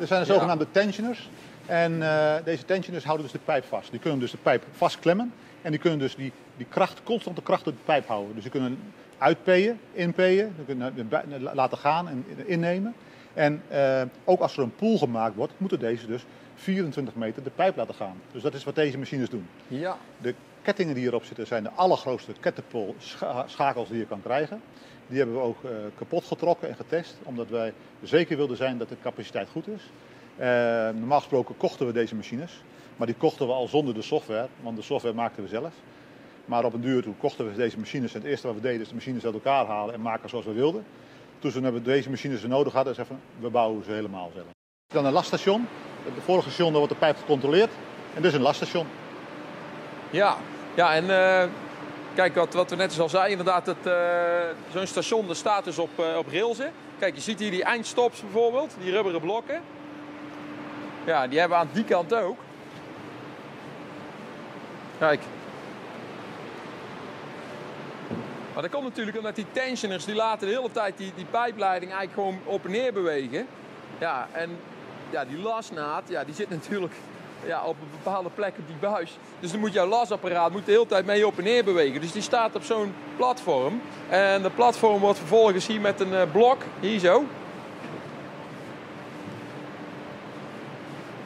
Er zijn de zogenaamde tensioners. En eh, deze tensioners houden dus de pijp vast. Die kunnen dus de pijp vastklemmen. En die kunnen dus die, die kracht, constante kracht door de pijp houden. Dus die kunnen de bij- laten gaan en innemen. En eh, ook als er een pool gemaakt wordt, moeten deze dus 24 meter de pijp laten gaan. Dus dat is wat deze machines doen. Ja. De kettingen die hierop zitten zijn de allergrootste Caterpillar-schakels die je kan krijgen. Die hebben we ook eh, kapot getrokken en getest, omdat wij zeker wilden zijn dat de capaciteit goed is. Eh, normaal gesproken kochten we deze machines, maar die kochten we al zonder de software, want de software maakten we zelf. Maar op een duur kochten we deze machines en het eerste wat we deden is de machines uit elkaar halen en maken zoals we wilden. Toen ze we deze machines nodig hadden, zeiden we, we bouwen ze helemaal zelf. Dan een laststation. Het vorige station wordt de pijp gecontroleerd en dus een laststation. Ja, ja en eh, kijk wat, wat we net dus al zeiden, inderdaad, eh, zo'n station dat staat dus op, eh, op railsen. Kijk, je ziet hier die eindstops bijvoorbeeld, die rubberen blokken. Ja, die hebben we aan die kant ook. Kijk. Maar dat komt natuurlijk omdat die tensioners die laten de hele tijd die, die pijpleiding eigenlijk gewoon op en neer bewegen. Ja, en ja, die lasnaad, ja, die zit natuurlijk ja, op een bepaalde plek op die buis. Dus dan moet jouw lasapparaat moet de hele tijd mee op en neer bewegen. Dus die staat op zo'n platform. En de platform wordt vervolgens hier met een eh, blok, hier zo.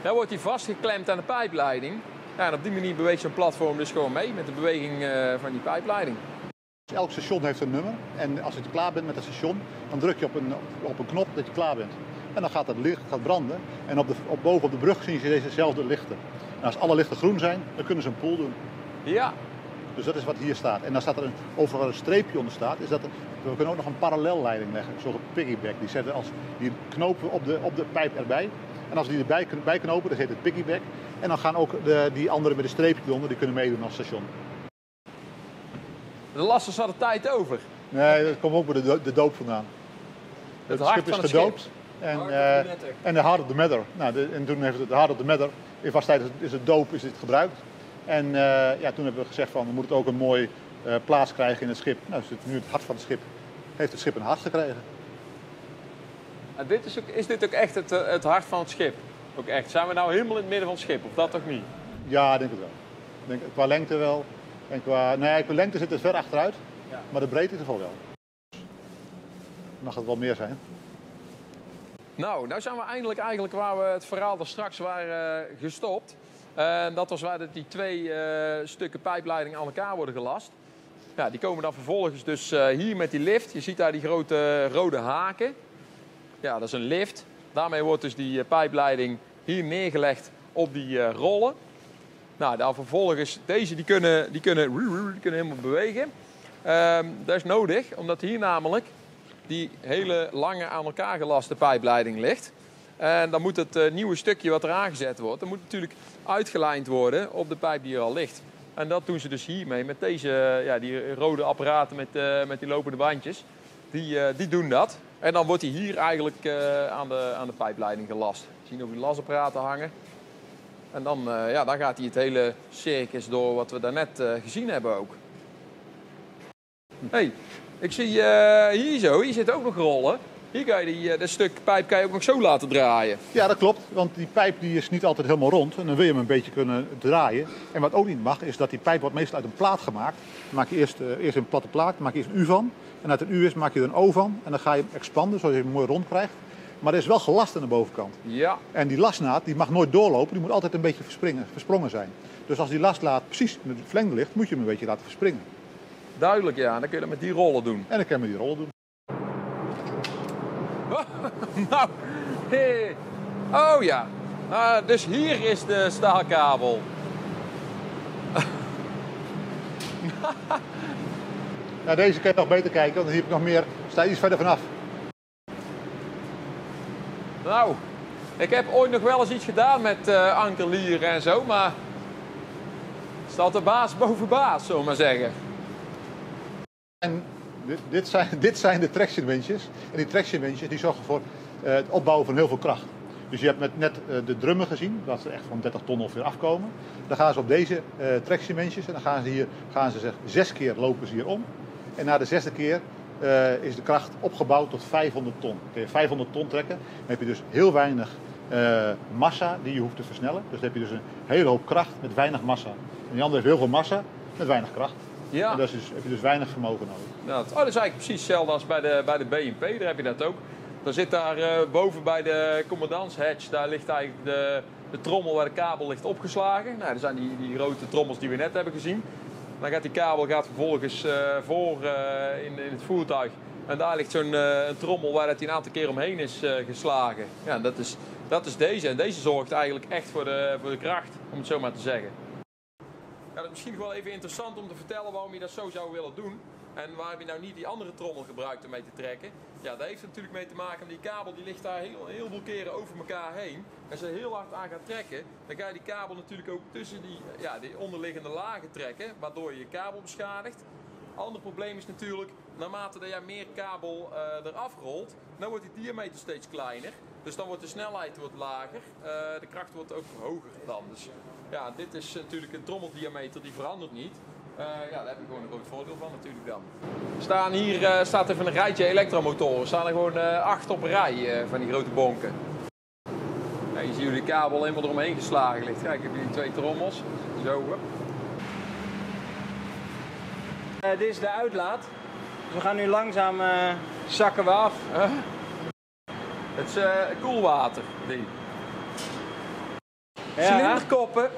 Dan wordt die vastgeklemd aan de pijpleiding. Ja, en op die manier beweegt zo'n platform dus gewoon mee met de beweging eh, van die pijpleiding. Elk station heeft een nummer. En als je klaar bent met het station, dan druk je op een, op een knop dat je klaar bent. En dan gaat het licht gaat branden. En op de, op, boven op de brug zien ze dezezelfde lichten. En als alle lichten groen zijn, dan kunnen ze een pool doen. Ja, Dus dat is wat hier staat. En dan staat er een, overal een streepje onder staat. Is dat er- we kunnen ook nog een parallelleiding leggen, een soort piggyback. Die, zetten als, die knopen we op de, op de pijp erbij. En als we die erbij kunnen- bij knopen, dan heet het piggyback. En dan gaan ook de, die anderen met een streepje eronder, die kunnen meedoen als station. de lasters hadden tijd over. Nee, dat komt ook bij de, do- de doop vandaan. Het Het, hart schip is van het gedoopt. schip. En, eh, matter. en de Heart of the Matter. Nou, de, en toen heeft het de Heart of the Matter. In vastheid is het, is het doop is dit gebruikt. En eh, ja, toen hebben we gezegd van we moeten ook een mooi eh, plaats krijgen in het schip. Nou, dus het, nu het hart van het schip. Heeft het schip een hart gekregen. En dit is, ook, is dit ook echt het, eh, het hart van het schip? Ook echt. Zijn we nou helemaal in het midden van het schip? Of dat toch niet? Ja, ik denk het wel. Ik Denk, qua lengte wel. En qua, nee, qua lengte zit het ver achteruit. Ja. Maar de breedte is er wel. Mag het wel meer zijn? Nou, nou zijn we eindelijk eigenlijk waar we het verhaal er straks waren eh, gestopt. Dat was waar die twee eh, stukken pijpleiding aan elkaar worden gelast. Ja, die komen dan vervolgens dus hier met die lift. Je ziet daar die grote rode haken. Ja, dat is een lift. Daarmee wordt dus die eh, pijpleiding hier neergelegd op die eh, rollen. Nou, dan vervolgens, deze die kunnen, die kunnen, die kunnen helemaal bewegen. Ehm, dat is nodig, omdat hier namelijk die hele lange aan elkaar gelaste pijpleiding ligt. En dan moet het eh, nieuwe stukje wat er aangezet wordt, dat moet natuurlijk uitgelijnd worden op de pijp die er al ligt. En dat doen ze dus hiermee met deze ja, die rode apparaten met, met die lopende bandjes. Die, die doen dat. En dan wordt hij hier eigenlijk eh, aan, de, aan de pijpleiding gelast. Zien ook die lasapparaten hangen. En dan, eh, ja, dan gaat hij het hele circus door wat we daarnet eh gezien hebben ook. hey, ik zie hier zo, hier zit ook nog rollen. Hier kan je die, dat stuk pijp kan je ook nog zo laten draaien. Ja, dat klopt. Want die pijp die is niet altijd helemaal rond. En dan wil je hem een beetje kunnen draaien. En wat ook niet mag, is dat die pijp wordt meestal uit een plaat gemaakt. Dan maak je eerst, eerst een platte plaat, dan maak je eerst een U van. En uit een U is maak je er een O van. En dan ga je hem expanden, zodat je hem mooi rond krijgt. Maar er is wel gelast aan de bovenkant. Ja, En die lasnaad die mag nooit doorlopen, die moet altijd een beetje verspringen, versprongen zijn. Dus als die lastlaat precies in het verlengde ligt, moet je hem een beetje laten verspringen. duidelijk ja. En dan kun je dat met die rollen doen. En dan kan je met die rollen doen. [laughs] nou, hey. oh ja. Ah, dus hier is de staalkabel. [laughs] Nou, deze kan je nog beter kijken, want hier heb ik nog meer. Sta iets verder vanaf. Nou, ik heb ooit nog wel eens iets gedaan met eh ankerlieren en zo, maar staat de baas boven baas, zullen we maar zeggen. En dit, dit, zijn, [laughs] dit zijn de traction winches. En die traction winches die zorgen voor eh, het opbouwen van heel veel kracht. Dus je hebt met, net eh, de drummen gezien, dat ze echt van 30 ton ongeveer afkomen. Dan gaan ze op deze traction winches en dan gaan ze hier gaan ze zeg, zes keer lopen ze hier om. En na de zesde keer eh, is de kracht opgebouwd tot 500 ton. Kun je 500 ton trekken, dan heb je dus heel weinig eh, massa die je hoeft te versnellen. Dus dan heb je dus een hele hoop kracht met weinig massa. En die andere heeft heel veel massa met weinig kracht. Ja, En daar dus, heb je dus weinig vermogen nodig. dat, oh, dat is eigenlijk precies hetzelfde als bij de, bij de BNP, daar heb je dat ook. Dan zit daar eh, boven bij de commandantshatch, daar ligt eigenlijk de, de trommel waar de kabel ligt opgeslagen. Nou, dat zijn die, die grote trommels die we net hebben gezien. Dan gaat die kabel gaat vervolgens eh, voor eh, in, in het voertuig. En daar ligt zo'n eh, trommel waar het een aantal keer omheen is geslagen. Ja, dat is, dat is deze. En deze zorgt eigenlijk echt voor de, voor de kracht, om het zo maar te zeggen. Ja, dat is misschien wel even interessant om te vertellen waarom je dat zo zou willen doen. En waarom je nou niet die andere trommel gebruikt om mee te trekken. Ja, dat heeft natuurlijk mee te maken. Die kabel die ligt daar heel, heel veel keren over elkaar heen. Als je heel hard aan gaat trekken, dan ga je die kabel natuurlijk ook tussen die, ja, die onderliggende lagen trekken. Waardoor je je kabel beschadigt. Ander probleem is natuurlijk, naarmate dat meer kabel eh, eraf rolt, dan wordt die diameter steeds kleiner. Dus dan wordt de snelheid wordt lager, eh, de kracht wordt ook hoger dan. Dus ja, dit is natuurlijk een trommeldiameter die verandert niet. Eh, ja, daar heb je gewoon een groot voordeel van natuurlijk dan. Staan hier eh, staat even een rijtje elektromotoren. Staan er gewoon eh, acht op een rij van die grote bonken. Ja, hier zien jullie de kabel helemaal eromheen geslagen ligt. Kijk, ik heb hier twee trommels. Zo, dit is de uitlaat. Dus we gaan nu langzaam zakken we af. Het is koelwater ding. Ja. Cilinderkoppen.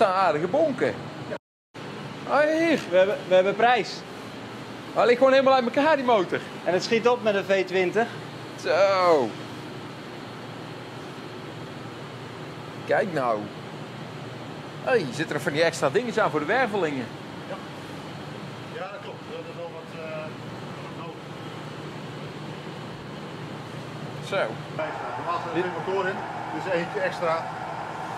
Zijn aardige bonken. Oh, hier. We hebben, we hebben prijs. Hij ligt gewoon helemaal uit elkaar, die motor. En het schiet op met een V20. Zo. Kijk nou. Hé, hey, zitten er van die extra dingetjes aan voor de wervelingen. Ja, dat klopt. Dat is wel wat uh, nodig. Zo. Normaal zit er een motor in, dus eentje extra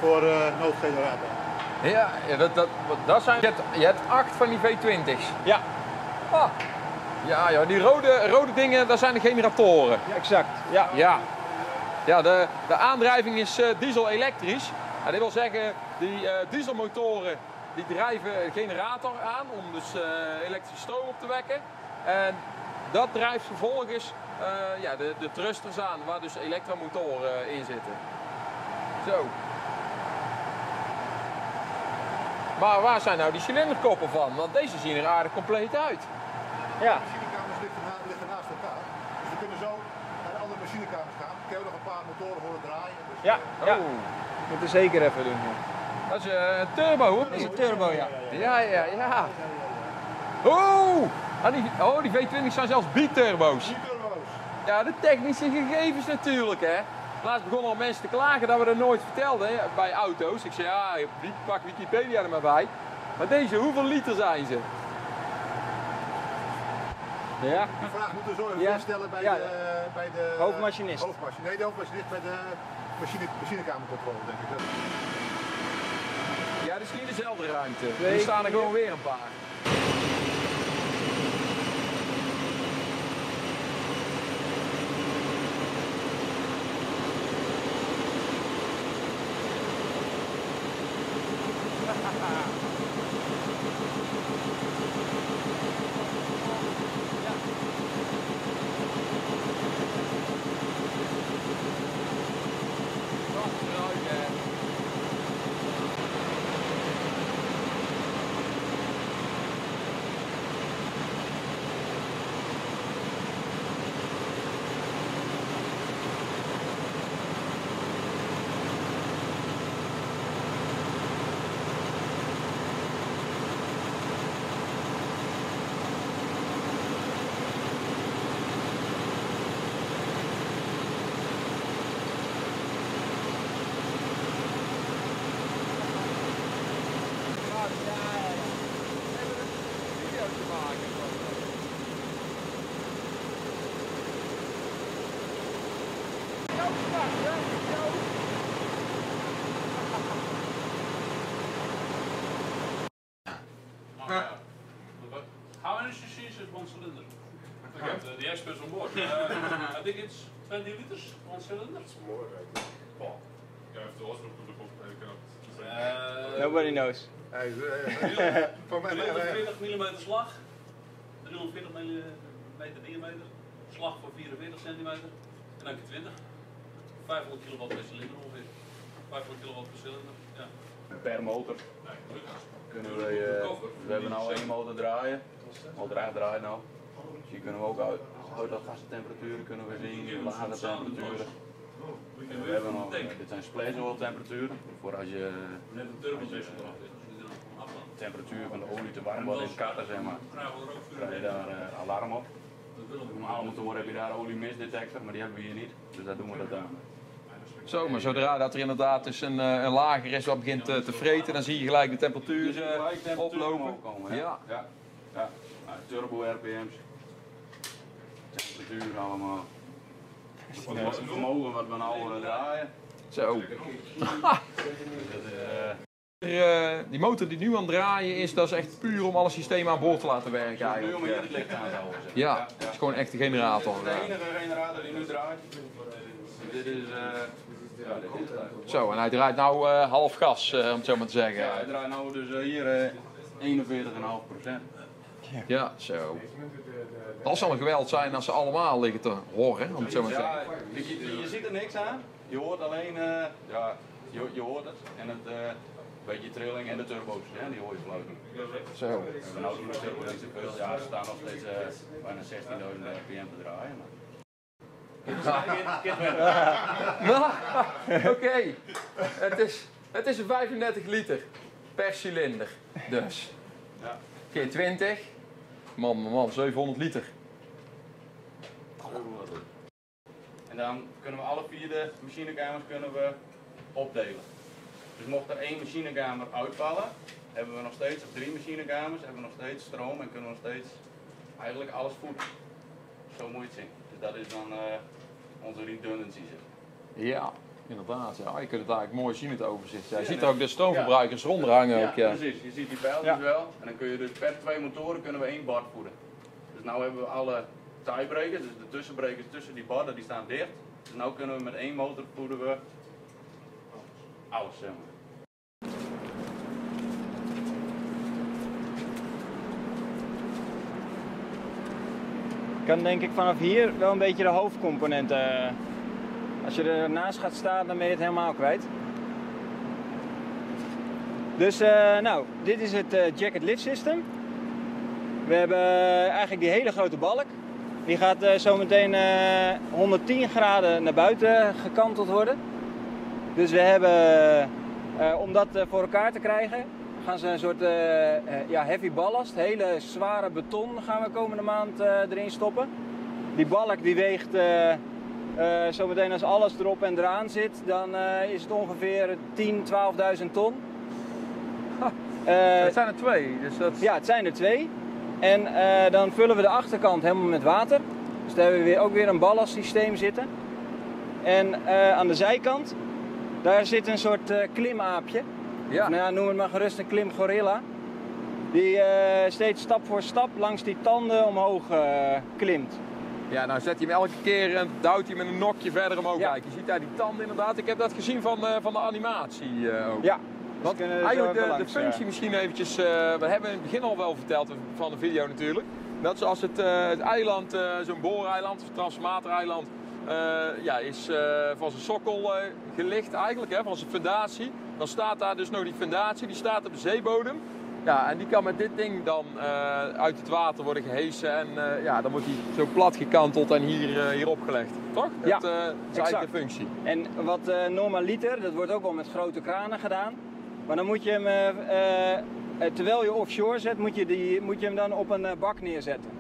voor uh, noodgenerator. Ja, dat, dat, dat zijn... Je hebt, je hebt acht van die V20's. Ja, Ah. Ja, ja, die rode, rode dingen, dat zijn de generatoren. ja, exact. Ja. Ja, ja de, de aandrijving is eh, diesel-elektrisch. En dat wil zeggen, die eh, dieselmotoren die drijven een generator aan om dus eh, elektrische stroom op te wekken. En dat drijft vervolgens ja, de, de thrusters aan, waar dus elektromotoren in zitten. Zo. Maar waar zijn nou die cilinderkoppen van? Want deze zien er aardig compleet uit. Ja. Machinekamers liggen, na- liggen naast elkaar. Dus we kunnen zo naar de andere machinekamers gaan. Ik heb nog een paar motoren horen draaien. Dus, Ja, ja. Oh. Moeten zeker even doen. ja. Dat is eh, een turbo, hoor. Dat is een turbo, ja. Ja, ja, ja. Oh! Ah, die, oh, die V20 zijn zelfs biturbo's. Ja, de technische gegevens natuurlijk, hè. Laatst begonnen al mensen te klagen dat we dat nooit vertelden hè, bij auto's. Ik zei, ja, pak Wikipedia er maar bij. Maar deze, hoeveel liter zijn ze? Ja. Die vraag moeten we zo even Ja. stellen bij, Ja. de, bij de Hoofdmachinist. hoofdmachinist. Nee, de hoofdmachinist bij de machine, machinekamercontrole, denk ik. Ja, dat is niet dezelfde ruimte. Nee, er staan er gewoon weer een paar. How many cc's is one cylinder? Forget uh, the experts on board. Uh, I think it's 20 liters one cylinder. Well, You have to also look up, you cannot say. uh, Nobody knows. Hij is, eh, [laughs] van mij, mij, mij. 340 mm slag, 340 mm diameter, slag voor 44 centimeter en dan keer 20. 500 kilowatt per cilinder ongeveer. 500 kilowatt per cilinder, ja. Per motor Nee, kunnen we, eh, we hebben nou één motor draaien, motor 8 draait nou. Dus hier kunnen we ook uit, uit dat temperaturen kunnen we zien, lage temperaturen. En we hebben nog, dit zijn splash temperaturen, voor als je de temperatuur van de olie te warm wordt in het zeg maar, krijg je daar eh, alarm op. Normaal motor heb je daar oliemisdetector, maar die hebben we hier niet, dus daar doen we dat aan. Zo, maar zodra dat er inderdaad dus een, eh, een lager is wat begint eh, te vreten, dan zie je gelijk de temperatuur temperatuur oplopen. komen? Ja. ja. ja. Nou, turbo RPM's, temperatuur allemaal. Het vermogen wat we nou eh, draaien. Zo. Is, eh, Eh, die motor die nu aan het draaien is, dat is echt puur om alle systemen aan boord te laten werken om het aan te houden. Ja, het is gewoon echt een generator. De enige generator die nu draait. Dit is, ja, dit is het. Zo, en hij draait nou half gas, om het zo maar te zeggen. Ja, hij draait nou dus hier eh 41,5 procent. Ja, zo. Dat zal een geweld zijn als ze allemaal liggen te horen, om het zo maar te zeggen. Ja, je, je- je ziet er niks aan. Je hoort alleen, eh, ja, je, je hoort het. En het, eh beetje trilling en de turbo's, hè, die hoor je fluiten. Zo. We hebben nou doen de turbo's niet zoveel. Ja, ze staan nog steeds eh, bijna 16.000 rpm te draaien. Maar... Nou, [laughs] Oké, het, is, het is een 35 liter per cilinder. Dus. Ja. Keer 20. Man, man, man, 700 liter. En dan kunnen we alle vier de machinekamers kunnen we opdelen. Dus mocht er één machinekamer uitvallen, hebben we nog steeds, of drie machinekamers, hebben we nog steeds stroom en kunnen we nog steeds eigenlijk alles voeden. Zo moet je het zien. Dus dat is dan eh, onze redundancy. zeg. Ja, inderdaad. Ja. Je kunt het eigenlijk mooi zien, het overzicht. Ja, je Ja, ziet nee. er ook de stroomverbruikers ronder hangen. Ook, ja. precies. Je ziet die pijltjes Ja. wel. En dan kun je dus per twee motoren kunnen we één bar voeden. Dus nu hebben we alle tiebreakers, dus de tussenbrekers tussen die barden, die staan dicht. Dus nu kunnen we met één motor voeden we alles, zeg maar. kan denk ik vanaf hier wel een beetje de hoofdcomponenten. Als je ernaast gaat staan, dan ben je het helemaal kwijt. Dus eh, nou, dit is het eh, jacket lift system. We hebben eigenlijk die hele grote balk. Die gaat zo meteen eh, 110 graden naar buiten gekanteld worden. Dus we hebben Eh, om dat voor elkaar te krijgen gaan ze een soort ja, heavy ballast, hele zware beton gaan we komende maand erin stoppen. Die balk die weegt eh, zometeen als alles erop en eraan zit, dan eh, is het ongeveer 10, 12.000 ton. Eh, Het zijn er twee, dus dat... ja, het zijn er twee. En dan vullen we de achterkant helemaal met water. Dus daar hebben we weer, ook weer een ballastsysteem zitten. En aan de zijkant, daar zit een soort klimaapje. Ja. Of, nou ja, noem het maar gerust een klimgorilla. Die steeds stap voor stap langs die tanden omhoog klimt. Ja, nou zet hij hem elke keer en duwt hij met een nokje verder omhoog. Ja. Kijk, je ziet daar die tanden inderdaad. Ik heb dat gezien van, eh, van de animatie eh, ook. Ja, Want eigenlijk even de, de langs, functie eh. misschien eventjes, we hebben in het begin al wel verteld van de video natuurlijk. Dat is als het, het eiland, zo'n booreiland, of transformatoreiland, ja, is van zijn sokkel gelicht eigenlijk, hè, van zijn fundatie. Dan staat daar dus nog die fundatie, die staat op de zeebodem. Ja, en die kan met dit ding dan eh, uit het water worden gehesen en eh, ja, dan wordt hij zo plat gekanteld en hier, eh, hier opgelegd. Toch? Ja, dat, eh, is eigenlijk de functie. En wat eh, normaliter, dat wordt ook wel met grote kranen gedaan. Maar dan moet je hem, terwijl je offshore zet, moet je, die, moet je hem dan op een bak neerzetten.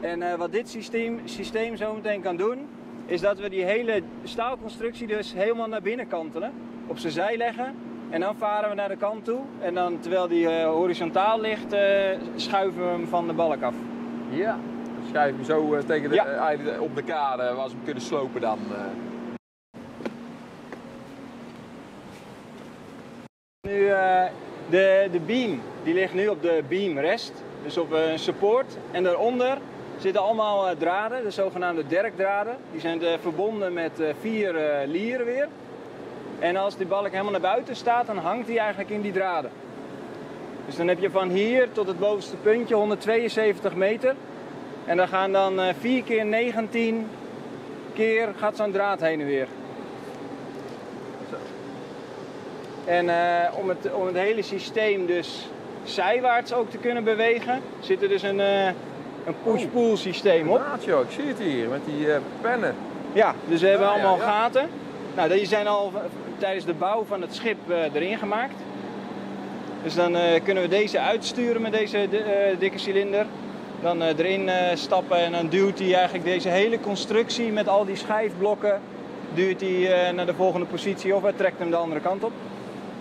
En eh, wat dit systeem, systeem zo meteen kan doen, is dat we die hele staalconstructie dus helemaal naar binnen kantelen. Op zijn zij leggen. En dan varen we naar de kant toe. En dan, terwijl die eh, horizontaal ligt, eh, schuiven we hem van de balk af. Ja. Dan schuif je hem zo eh, tegen de, Ja. op de kade waar ze hem kunnen slopen dan. Nu, de, de beam, die ligt nu op de beamrest, dus op een support. En daaronder zitten allemaal draden, de zogenaamde derkdraden. Die zijn verbonden met vier lieren weer. En als die balk helemaal naar buiten staat, dan hangt die eigenlijk in die draden. Dus dan heb je van hier tot het bovenste puntje 172 meter. En dan gaan dan eh 4 keer 19 keer gaat zo'n draad heen en weer. En eh, om, het, om het hele systeem dus zijwaarts ook te kunnen bewegen, zit er dus een, eh, een push-pull systeem op. Joh, ik zie het hier met die eh, pennen. Ja, dus we hebben Ja, ja, allemaal ja. gaten. Nou, die zijn al tijdens de bouw van het schip eh, erin gemaakt. Dus dan eh, kunnen we deze uitsturen met deze eh, dikke cilinder. Dan erin stappen en dan duwt hij eigenlijk deze hele constructie met al die schijfblokken duwt hij naar de volgende positie of hij trekt hem de andere kant op.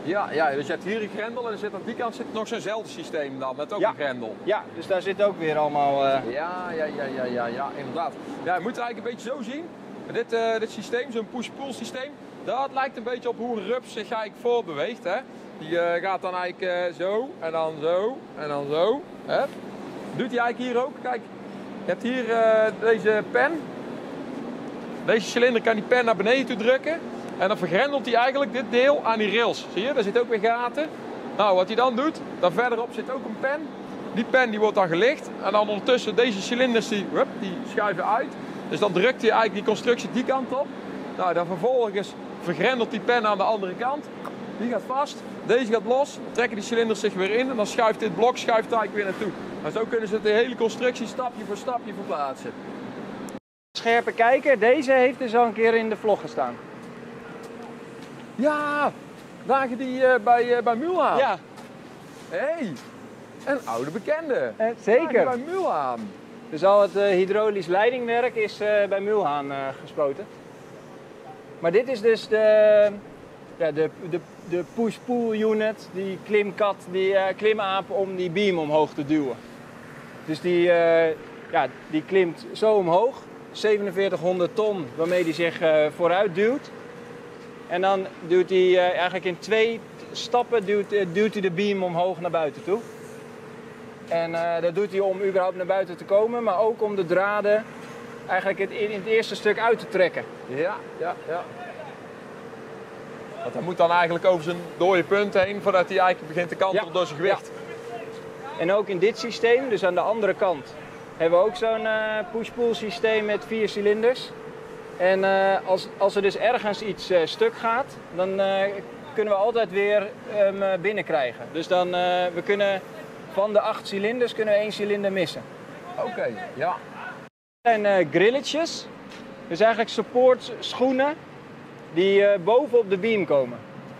Ja, ja, dus je hebt hier een grendel en er zit aan die kant zit nog zo'nzelfde systeem dan, met ook Ja. een grendel. Ja, dus daar zit ook weer allemaal. Ja, ja, ja, ja, ja, ja, inderdaad. Ja, je moet het eigenlijk een beetje zo zien. Dit, dit systeem, zo'n push-pull systeem, dat lijkt een beetje op hoe een rups zich eigenlijk voorbeweegt. Hè? Die eh, gaat dan eigenlijk eh, zo, en dan zo, en dan zo. Hè? Doet hij eigenlijk hier ook. Kijk, je hebt hier eh, deze pen. Deze cilinder kan die pen naar beneden toe drukken. En dan vergrendelt hij eigenlijk dit deel aan die rails. Zie je, daar zitten ook weer gaten. Nou, wat hij dan doet, daar verderop zit ook een pen. Die pen die wordt dan gelicht. En dan ondertussen deze cilinders die, hup, die schuiven uit. Dus dan drukt hij eigenlijk die constructie die kant op. Nou, dan vervolgens vergrendelt die pen aan de andere kant. Die gaat vast, deze gaat los, trekken die cilinders zich weer in en dan schuift dit blok schuift daar eigenlijk weer naartoe. En zo kunnen ze de hele constructie stapje voor stapje verplaatsen. Scherpe kijker, deze heeft dus al een keer in de vlog gestaan. Ja, dagen die eh, bij, uh, bij Mulhaan. Ja, hey, een oude bekende. eh, Dagen zeker. bij Mulhaan. Dus al het eh, hydraulisch leidingwerk is bij Mulhaan gespoten. Maar dit is dus de, ja, de, de, de push-pull unit, die klimkat, die eh, klimaap om die beam omhoog te duwen. Dus die, eh, ja, die klimt zo omhoog, 4700 ton, waarmee die zich eh, vooruit duwt. En dan duwt hij eigenlijk in twee stappen duwt, duwt hij de beam omhoog naar buiten toe. En dat doet hij om überhaupt naar buiten te komen, maar ook om de draden eigenlijk het, in het eerste stuk uit te trekken. Ja, ja, ja. Want hij moet dan eigenlijk over zijn dode punt heen voordat hij eigenlijk begint te kantelen Ja, door zijn gewicht. En ook in dit systeem, dus aan de andere kant, hebben we ook zo'n eh, push-pull systeem met vier cilinders. En eh, als, als er dus ergens iets eh, stuk gaat, dan kunnen we altijd weer hem eh, binnenkrijgen. Dus dan, we kunnen van de acht cilinders kunnen we één cilinder missen. Oké, ja. Zijn eh, grilletjes, dus eigenlijk support schoenen die eh, boven op de beam komen.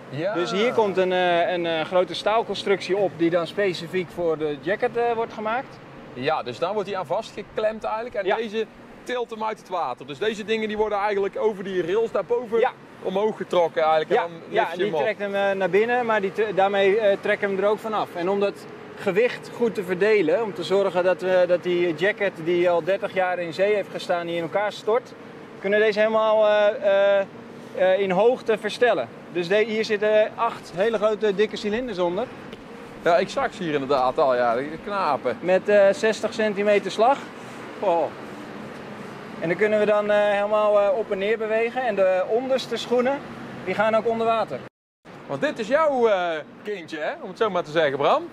Ja. Dus hier komt een, eh, een grote staalconstructie op die dan specifiek voor de jacket wordt gemaakt. Ja, dus daar wordt hij aan vastgeklemd eigenlijk. En Ja. deze tilt hem uit het water. Dus deze dingen die worden eigenlijk over die rails daarboven Ja. omhoog getrokken eigenlijk. Ja, en dan lift ja je die hem trekt hem naar binnen, maar die daarmee eh, trekken hem er ook vanaf. En om dat gewicht goed te verdelen, om te zorgen dat, we, dat die jacket die al 30 jaar in zee heeft gestaan, die in elkaar stort, kunnen deze helemaal eh, eh, eh, in hoogte verstellen. Dus de- hier zitten acht hele grote dikke cilinders onder. Ja, ik zag ze hier inderdaad al, ja, knapen. Met eh, 60 centimeter slag. Oh. En dan kunnen we dan helemaal op en neer bewegen. En de onderste schoenen, die gaan ook onder water. Want dit is jouw kindje, hè? om het zo maar te zeggen, Bram.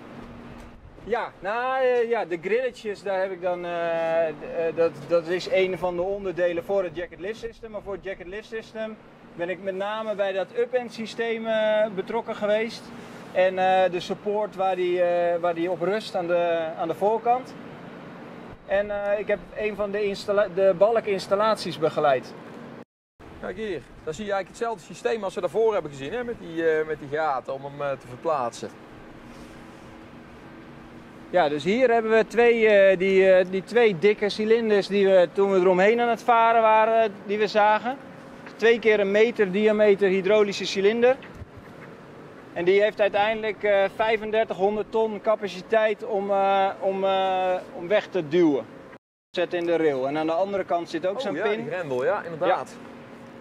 Ja, nou eh, ja, de grilletjes, daar heb ik dan, eh, eh, dat, dat is een van de onderdelen voor het Jacket Lift System. Maar voor het Jacket Lift System ben ik met name bij dat up-end systeem betrokken geweest. En de support waar die, waar die op rust aan de, aan de voorkant. En ik heb een van de, de balkinstallaties begeleid. Kijk hier, dan zie je eigenlijk hetzelfde systeem als we daarvoor hebben gezien, hè? Met, die, met die gaten om hem te verplaatsen. Ja, dus hier hebben we twee, eh, die, eh, die twee dikke cilinders die we toen we eromheen aan het varen waren, die we zagen. Twee keer een meter diameter hydraulische cilinder. En die heeft uiteindelijk eh 3500 ton capaciteit om, eh, om, eh, om weg te duwen. Zet in de rail. En aan de andere kant zit ook Oh, zo'n ja, pin. die grendel, ja, inderdaad.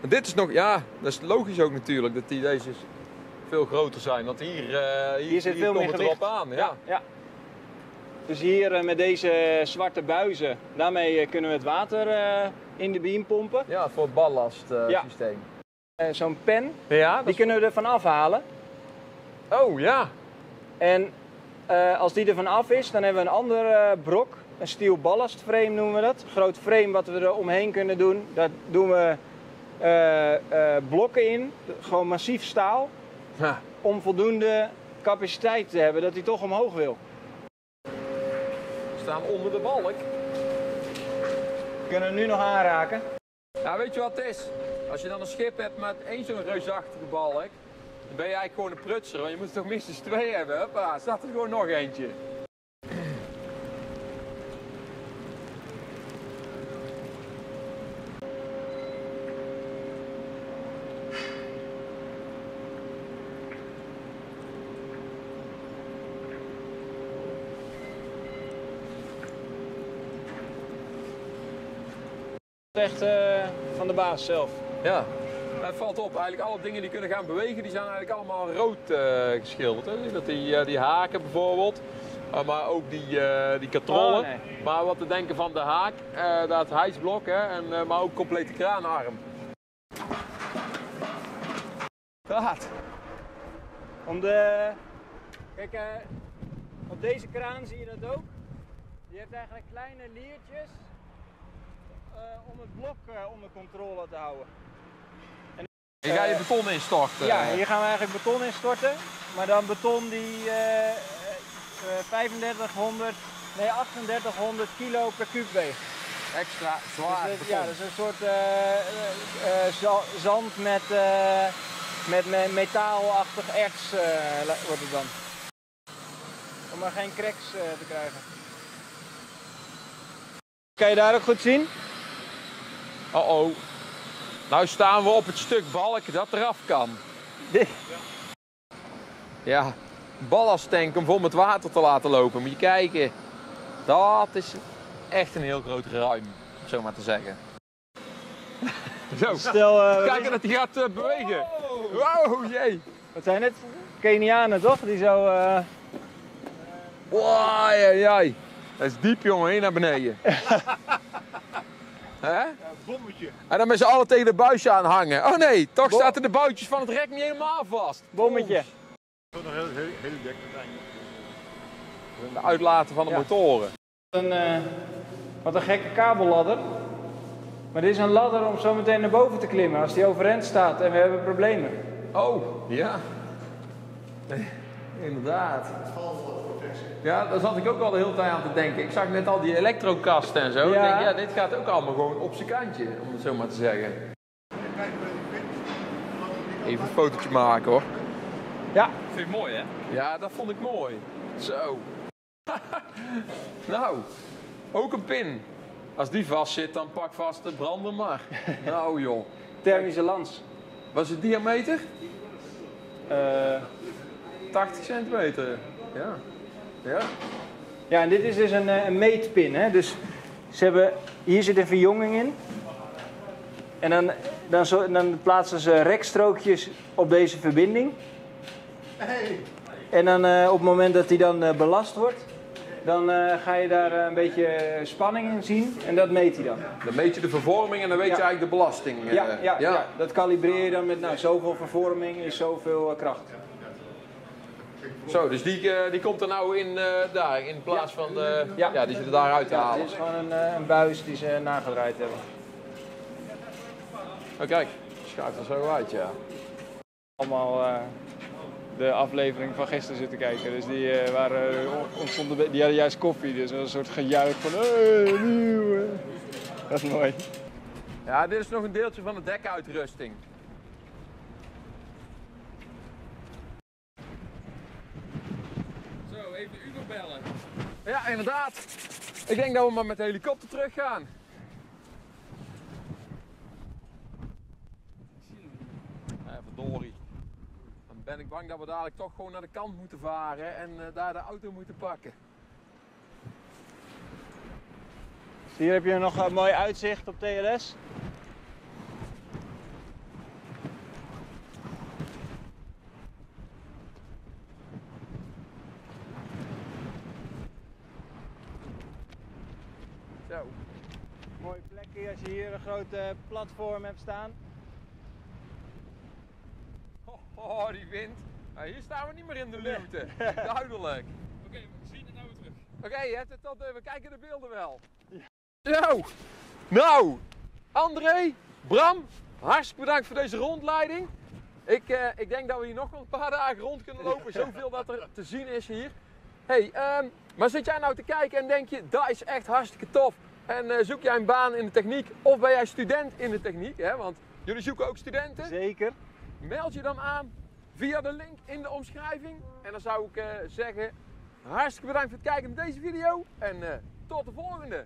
En dit is nog, ja, dat is logisch ook natuurlijk, dat die deze veel groter zijn. Want hier, eh hier, Hier zit veel meer gewicht. erop aan. Ja. ja. Dus hier eh, met deze zwarte buizen, daarmee eh, kunnen we het water eh, in de beam pompen. Ja, voor het ballastsysteem. Ja. Zo'n pen, ja, die is- kunnen we ervan afhalen. Oh ja. En als die er van af is, dan hebben we een ander brok, een steel ballast frame noemen we dat. Een groot frame wat we er omheen kunnen doen. Daar doen we blokken in, gewoon massief staal, Ha. om voldoende capaciteit te hebben dat hij toch omhoog wil. Staan onder de balk. We kunnen hem nu nog aanraken. Ja, weet je wat het is? Als je dan een schip hebt met één zo'n reusachtige balk, dan ben je eigenlijk gewoon een prutser. Want je moet er toch minstens twee hebben. Hoppa, staat er gewoon nog eentje. Echt eh, van de baas zelf. Ja. Het valt op, eigenlijk alle dingen die kunnen gaan bewegen, die zijn eigenlijk allemaal rood eh, geschilderd. Hè? Dat die, eh, die haken bijvoorbeeld, Uh, maar ook die, eh, die katrollen. Oh, nee. Maar wat te denken van de haak, eh, dat hijsblok, hè? En, eh, maar ook complete kraanarm. Dat. Om de... Kijk, eh, op deze kraan zie je dat ook. Die heeft eigenlijk kleine liertjes om het blok eh, onder controle te houden. Je gaat je beton instorten. Ja, hier gaan we eigenlijk beton instorten. Maar dan beton die eh, eh, eh, 3500, nee 3800 kilo per kuub weegt. Extra zwaar Dus, eh, ja, dat is een soort eh, eh, eh, za- zand met, eh, met me- metaalachtig erts eh, wordt het dan. Om maar geen cracks eh, te krijgen. Kan je daar ook goed zien? Oh oh. Nou staan we op het stuk balk dat eraf kan. Dit. [laughs] Ja, ballasttank om vol met water te laten lopen. Moet je kijken. Dat is echt een heel groot ruim, om zo maar te zeggen. [laughs] Zo. Stel, eh, is Kijken dat hij gaat eh, bewegen. Wow, jee. Wat zijn het? Kenianen toch? Die zo. eh, Wow, jee, jee. Dat is diep jongen, hier naar beneden. [laughs] Hè? bommetje. En dan met z'n allen tegen de buisje aan hangen. Oh nee, toch zaten de boutjes van het rek niet helemaal vast. bommetje. Nog heel, heel, dek uiteindelijk. De uitlaten van de Ja. motoren. Een, eh, wat een gekke kabelladder. Maar dit is een ladder om zo meteen naar boven te klimmen als die overeind staat en we hebben problemen. Oh, ja. [laughs] Inderdaad. Ja, daar zat ik ook al de hele tijd aan te denken. Ik zag net al die elektrokasten en zo. Ja. Ik denk, ja, dit gaat ook allemaal gewoon op zijn kantje, om het zo maar te zeggen. Even een fotootje maken hoor. Ja. Vind je mooi, hè? Ja, dat vond ik mooi. Zo. [laughs] nou, ook een pin. Als die vast zit, dan pak vast de brander maar. [laughs] nou joh. Thermische lans. Wat is de diameter? Eh, 80 centimeter. Ja. Ja. ja, en dit is dus een, eh, een meetpin. Hè? Dus ze hebben, hier zit een verjonging in. En dan, dan, zo, dan plaatsen ze rekstrookjes op deze verbinding. En dan eh, op het moment dat die dan eh, belast wordt, dan ga je daar een beetje spanning in zien. En dat meet hij dan. Dan meet je de vervorming en dan weet Ja. je eigenlijk de belasting. Ja, ja, ja. dat kalibreer je dan met nou, zoveel vervorming is zoveel kracht. Zo, dus die, eh, die komt er nou in eh, daar, in plaats van, eh, ja. Ja. die zit er daar uit te Ja, halen. dit is gewoon een, een buis die ze nagedraaid hebben. Oh kijk, schuift er zo uit, ja. allemaal de aflevering van gisteren zitten kijken. Dus die, eh, waren, ontstonden, die hadden juist koffie, dus een soort gejuich van hey, nieuw. eh." Dat is mooi. Ja, dit is nog een deeltje van de dekuitrusting. Zo, even Uber bellen. Ja, inderdaad. Ik denk dat we maar met de helikopter terug gaan. Ja, verdorie. Dan ben ik bang dat we dadelijk toch gewoon naar de kant moeten varen en eh, daar de auto moeten pakken. Hier heb je nog een mooi uitzicht op TLS. Zo. Als je hier een grote platform hebt staan. Oh, oh, die wind. Nou, hier staan we niet meer in de luwte. Duidelijk. Oké, we zien het nou weer terug. Oké, je hebt het tot, we kijken de beelden wel. Zo, nou, André, Bram, hartstikke bedankt voor deze rondleiding. Ik, eh, ik denk dat we hier nog wel een paar dagen rond kunnen lopen, zoveel dat er te zien is hier. hey, ehm, maar zit jij nou te kijken en denk je, dat is echt hartstikke tof. En eh, zoek jij een baan in de techniek of ben jij student in de techniek? Hè? Want jullie zoeken ook studenten. Zeker. Meld je dan aan via de link in de omschrijving. En dan zou ik eh, zeggen, hartstikke bedankt voor het kijken naar deze video. En eh, tot de volgende.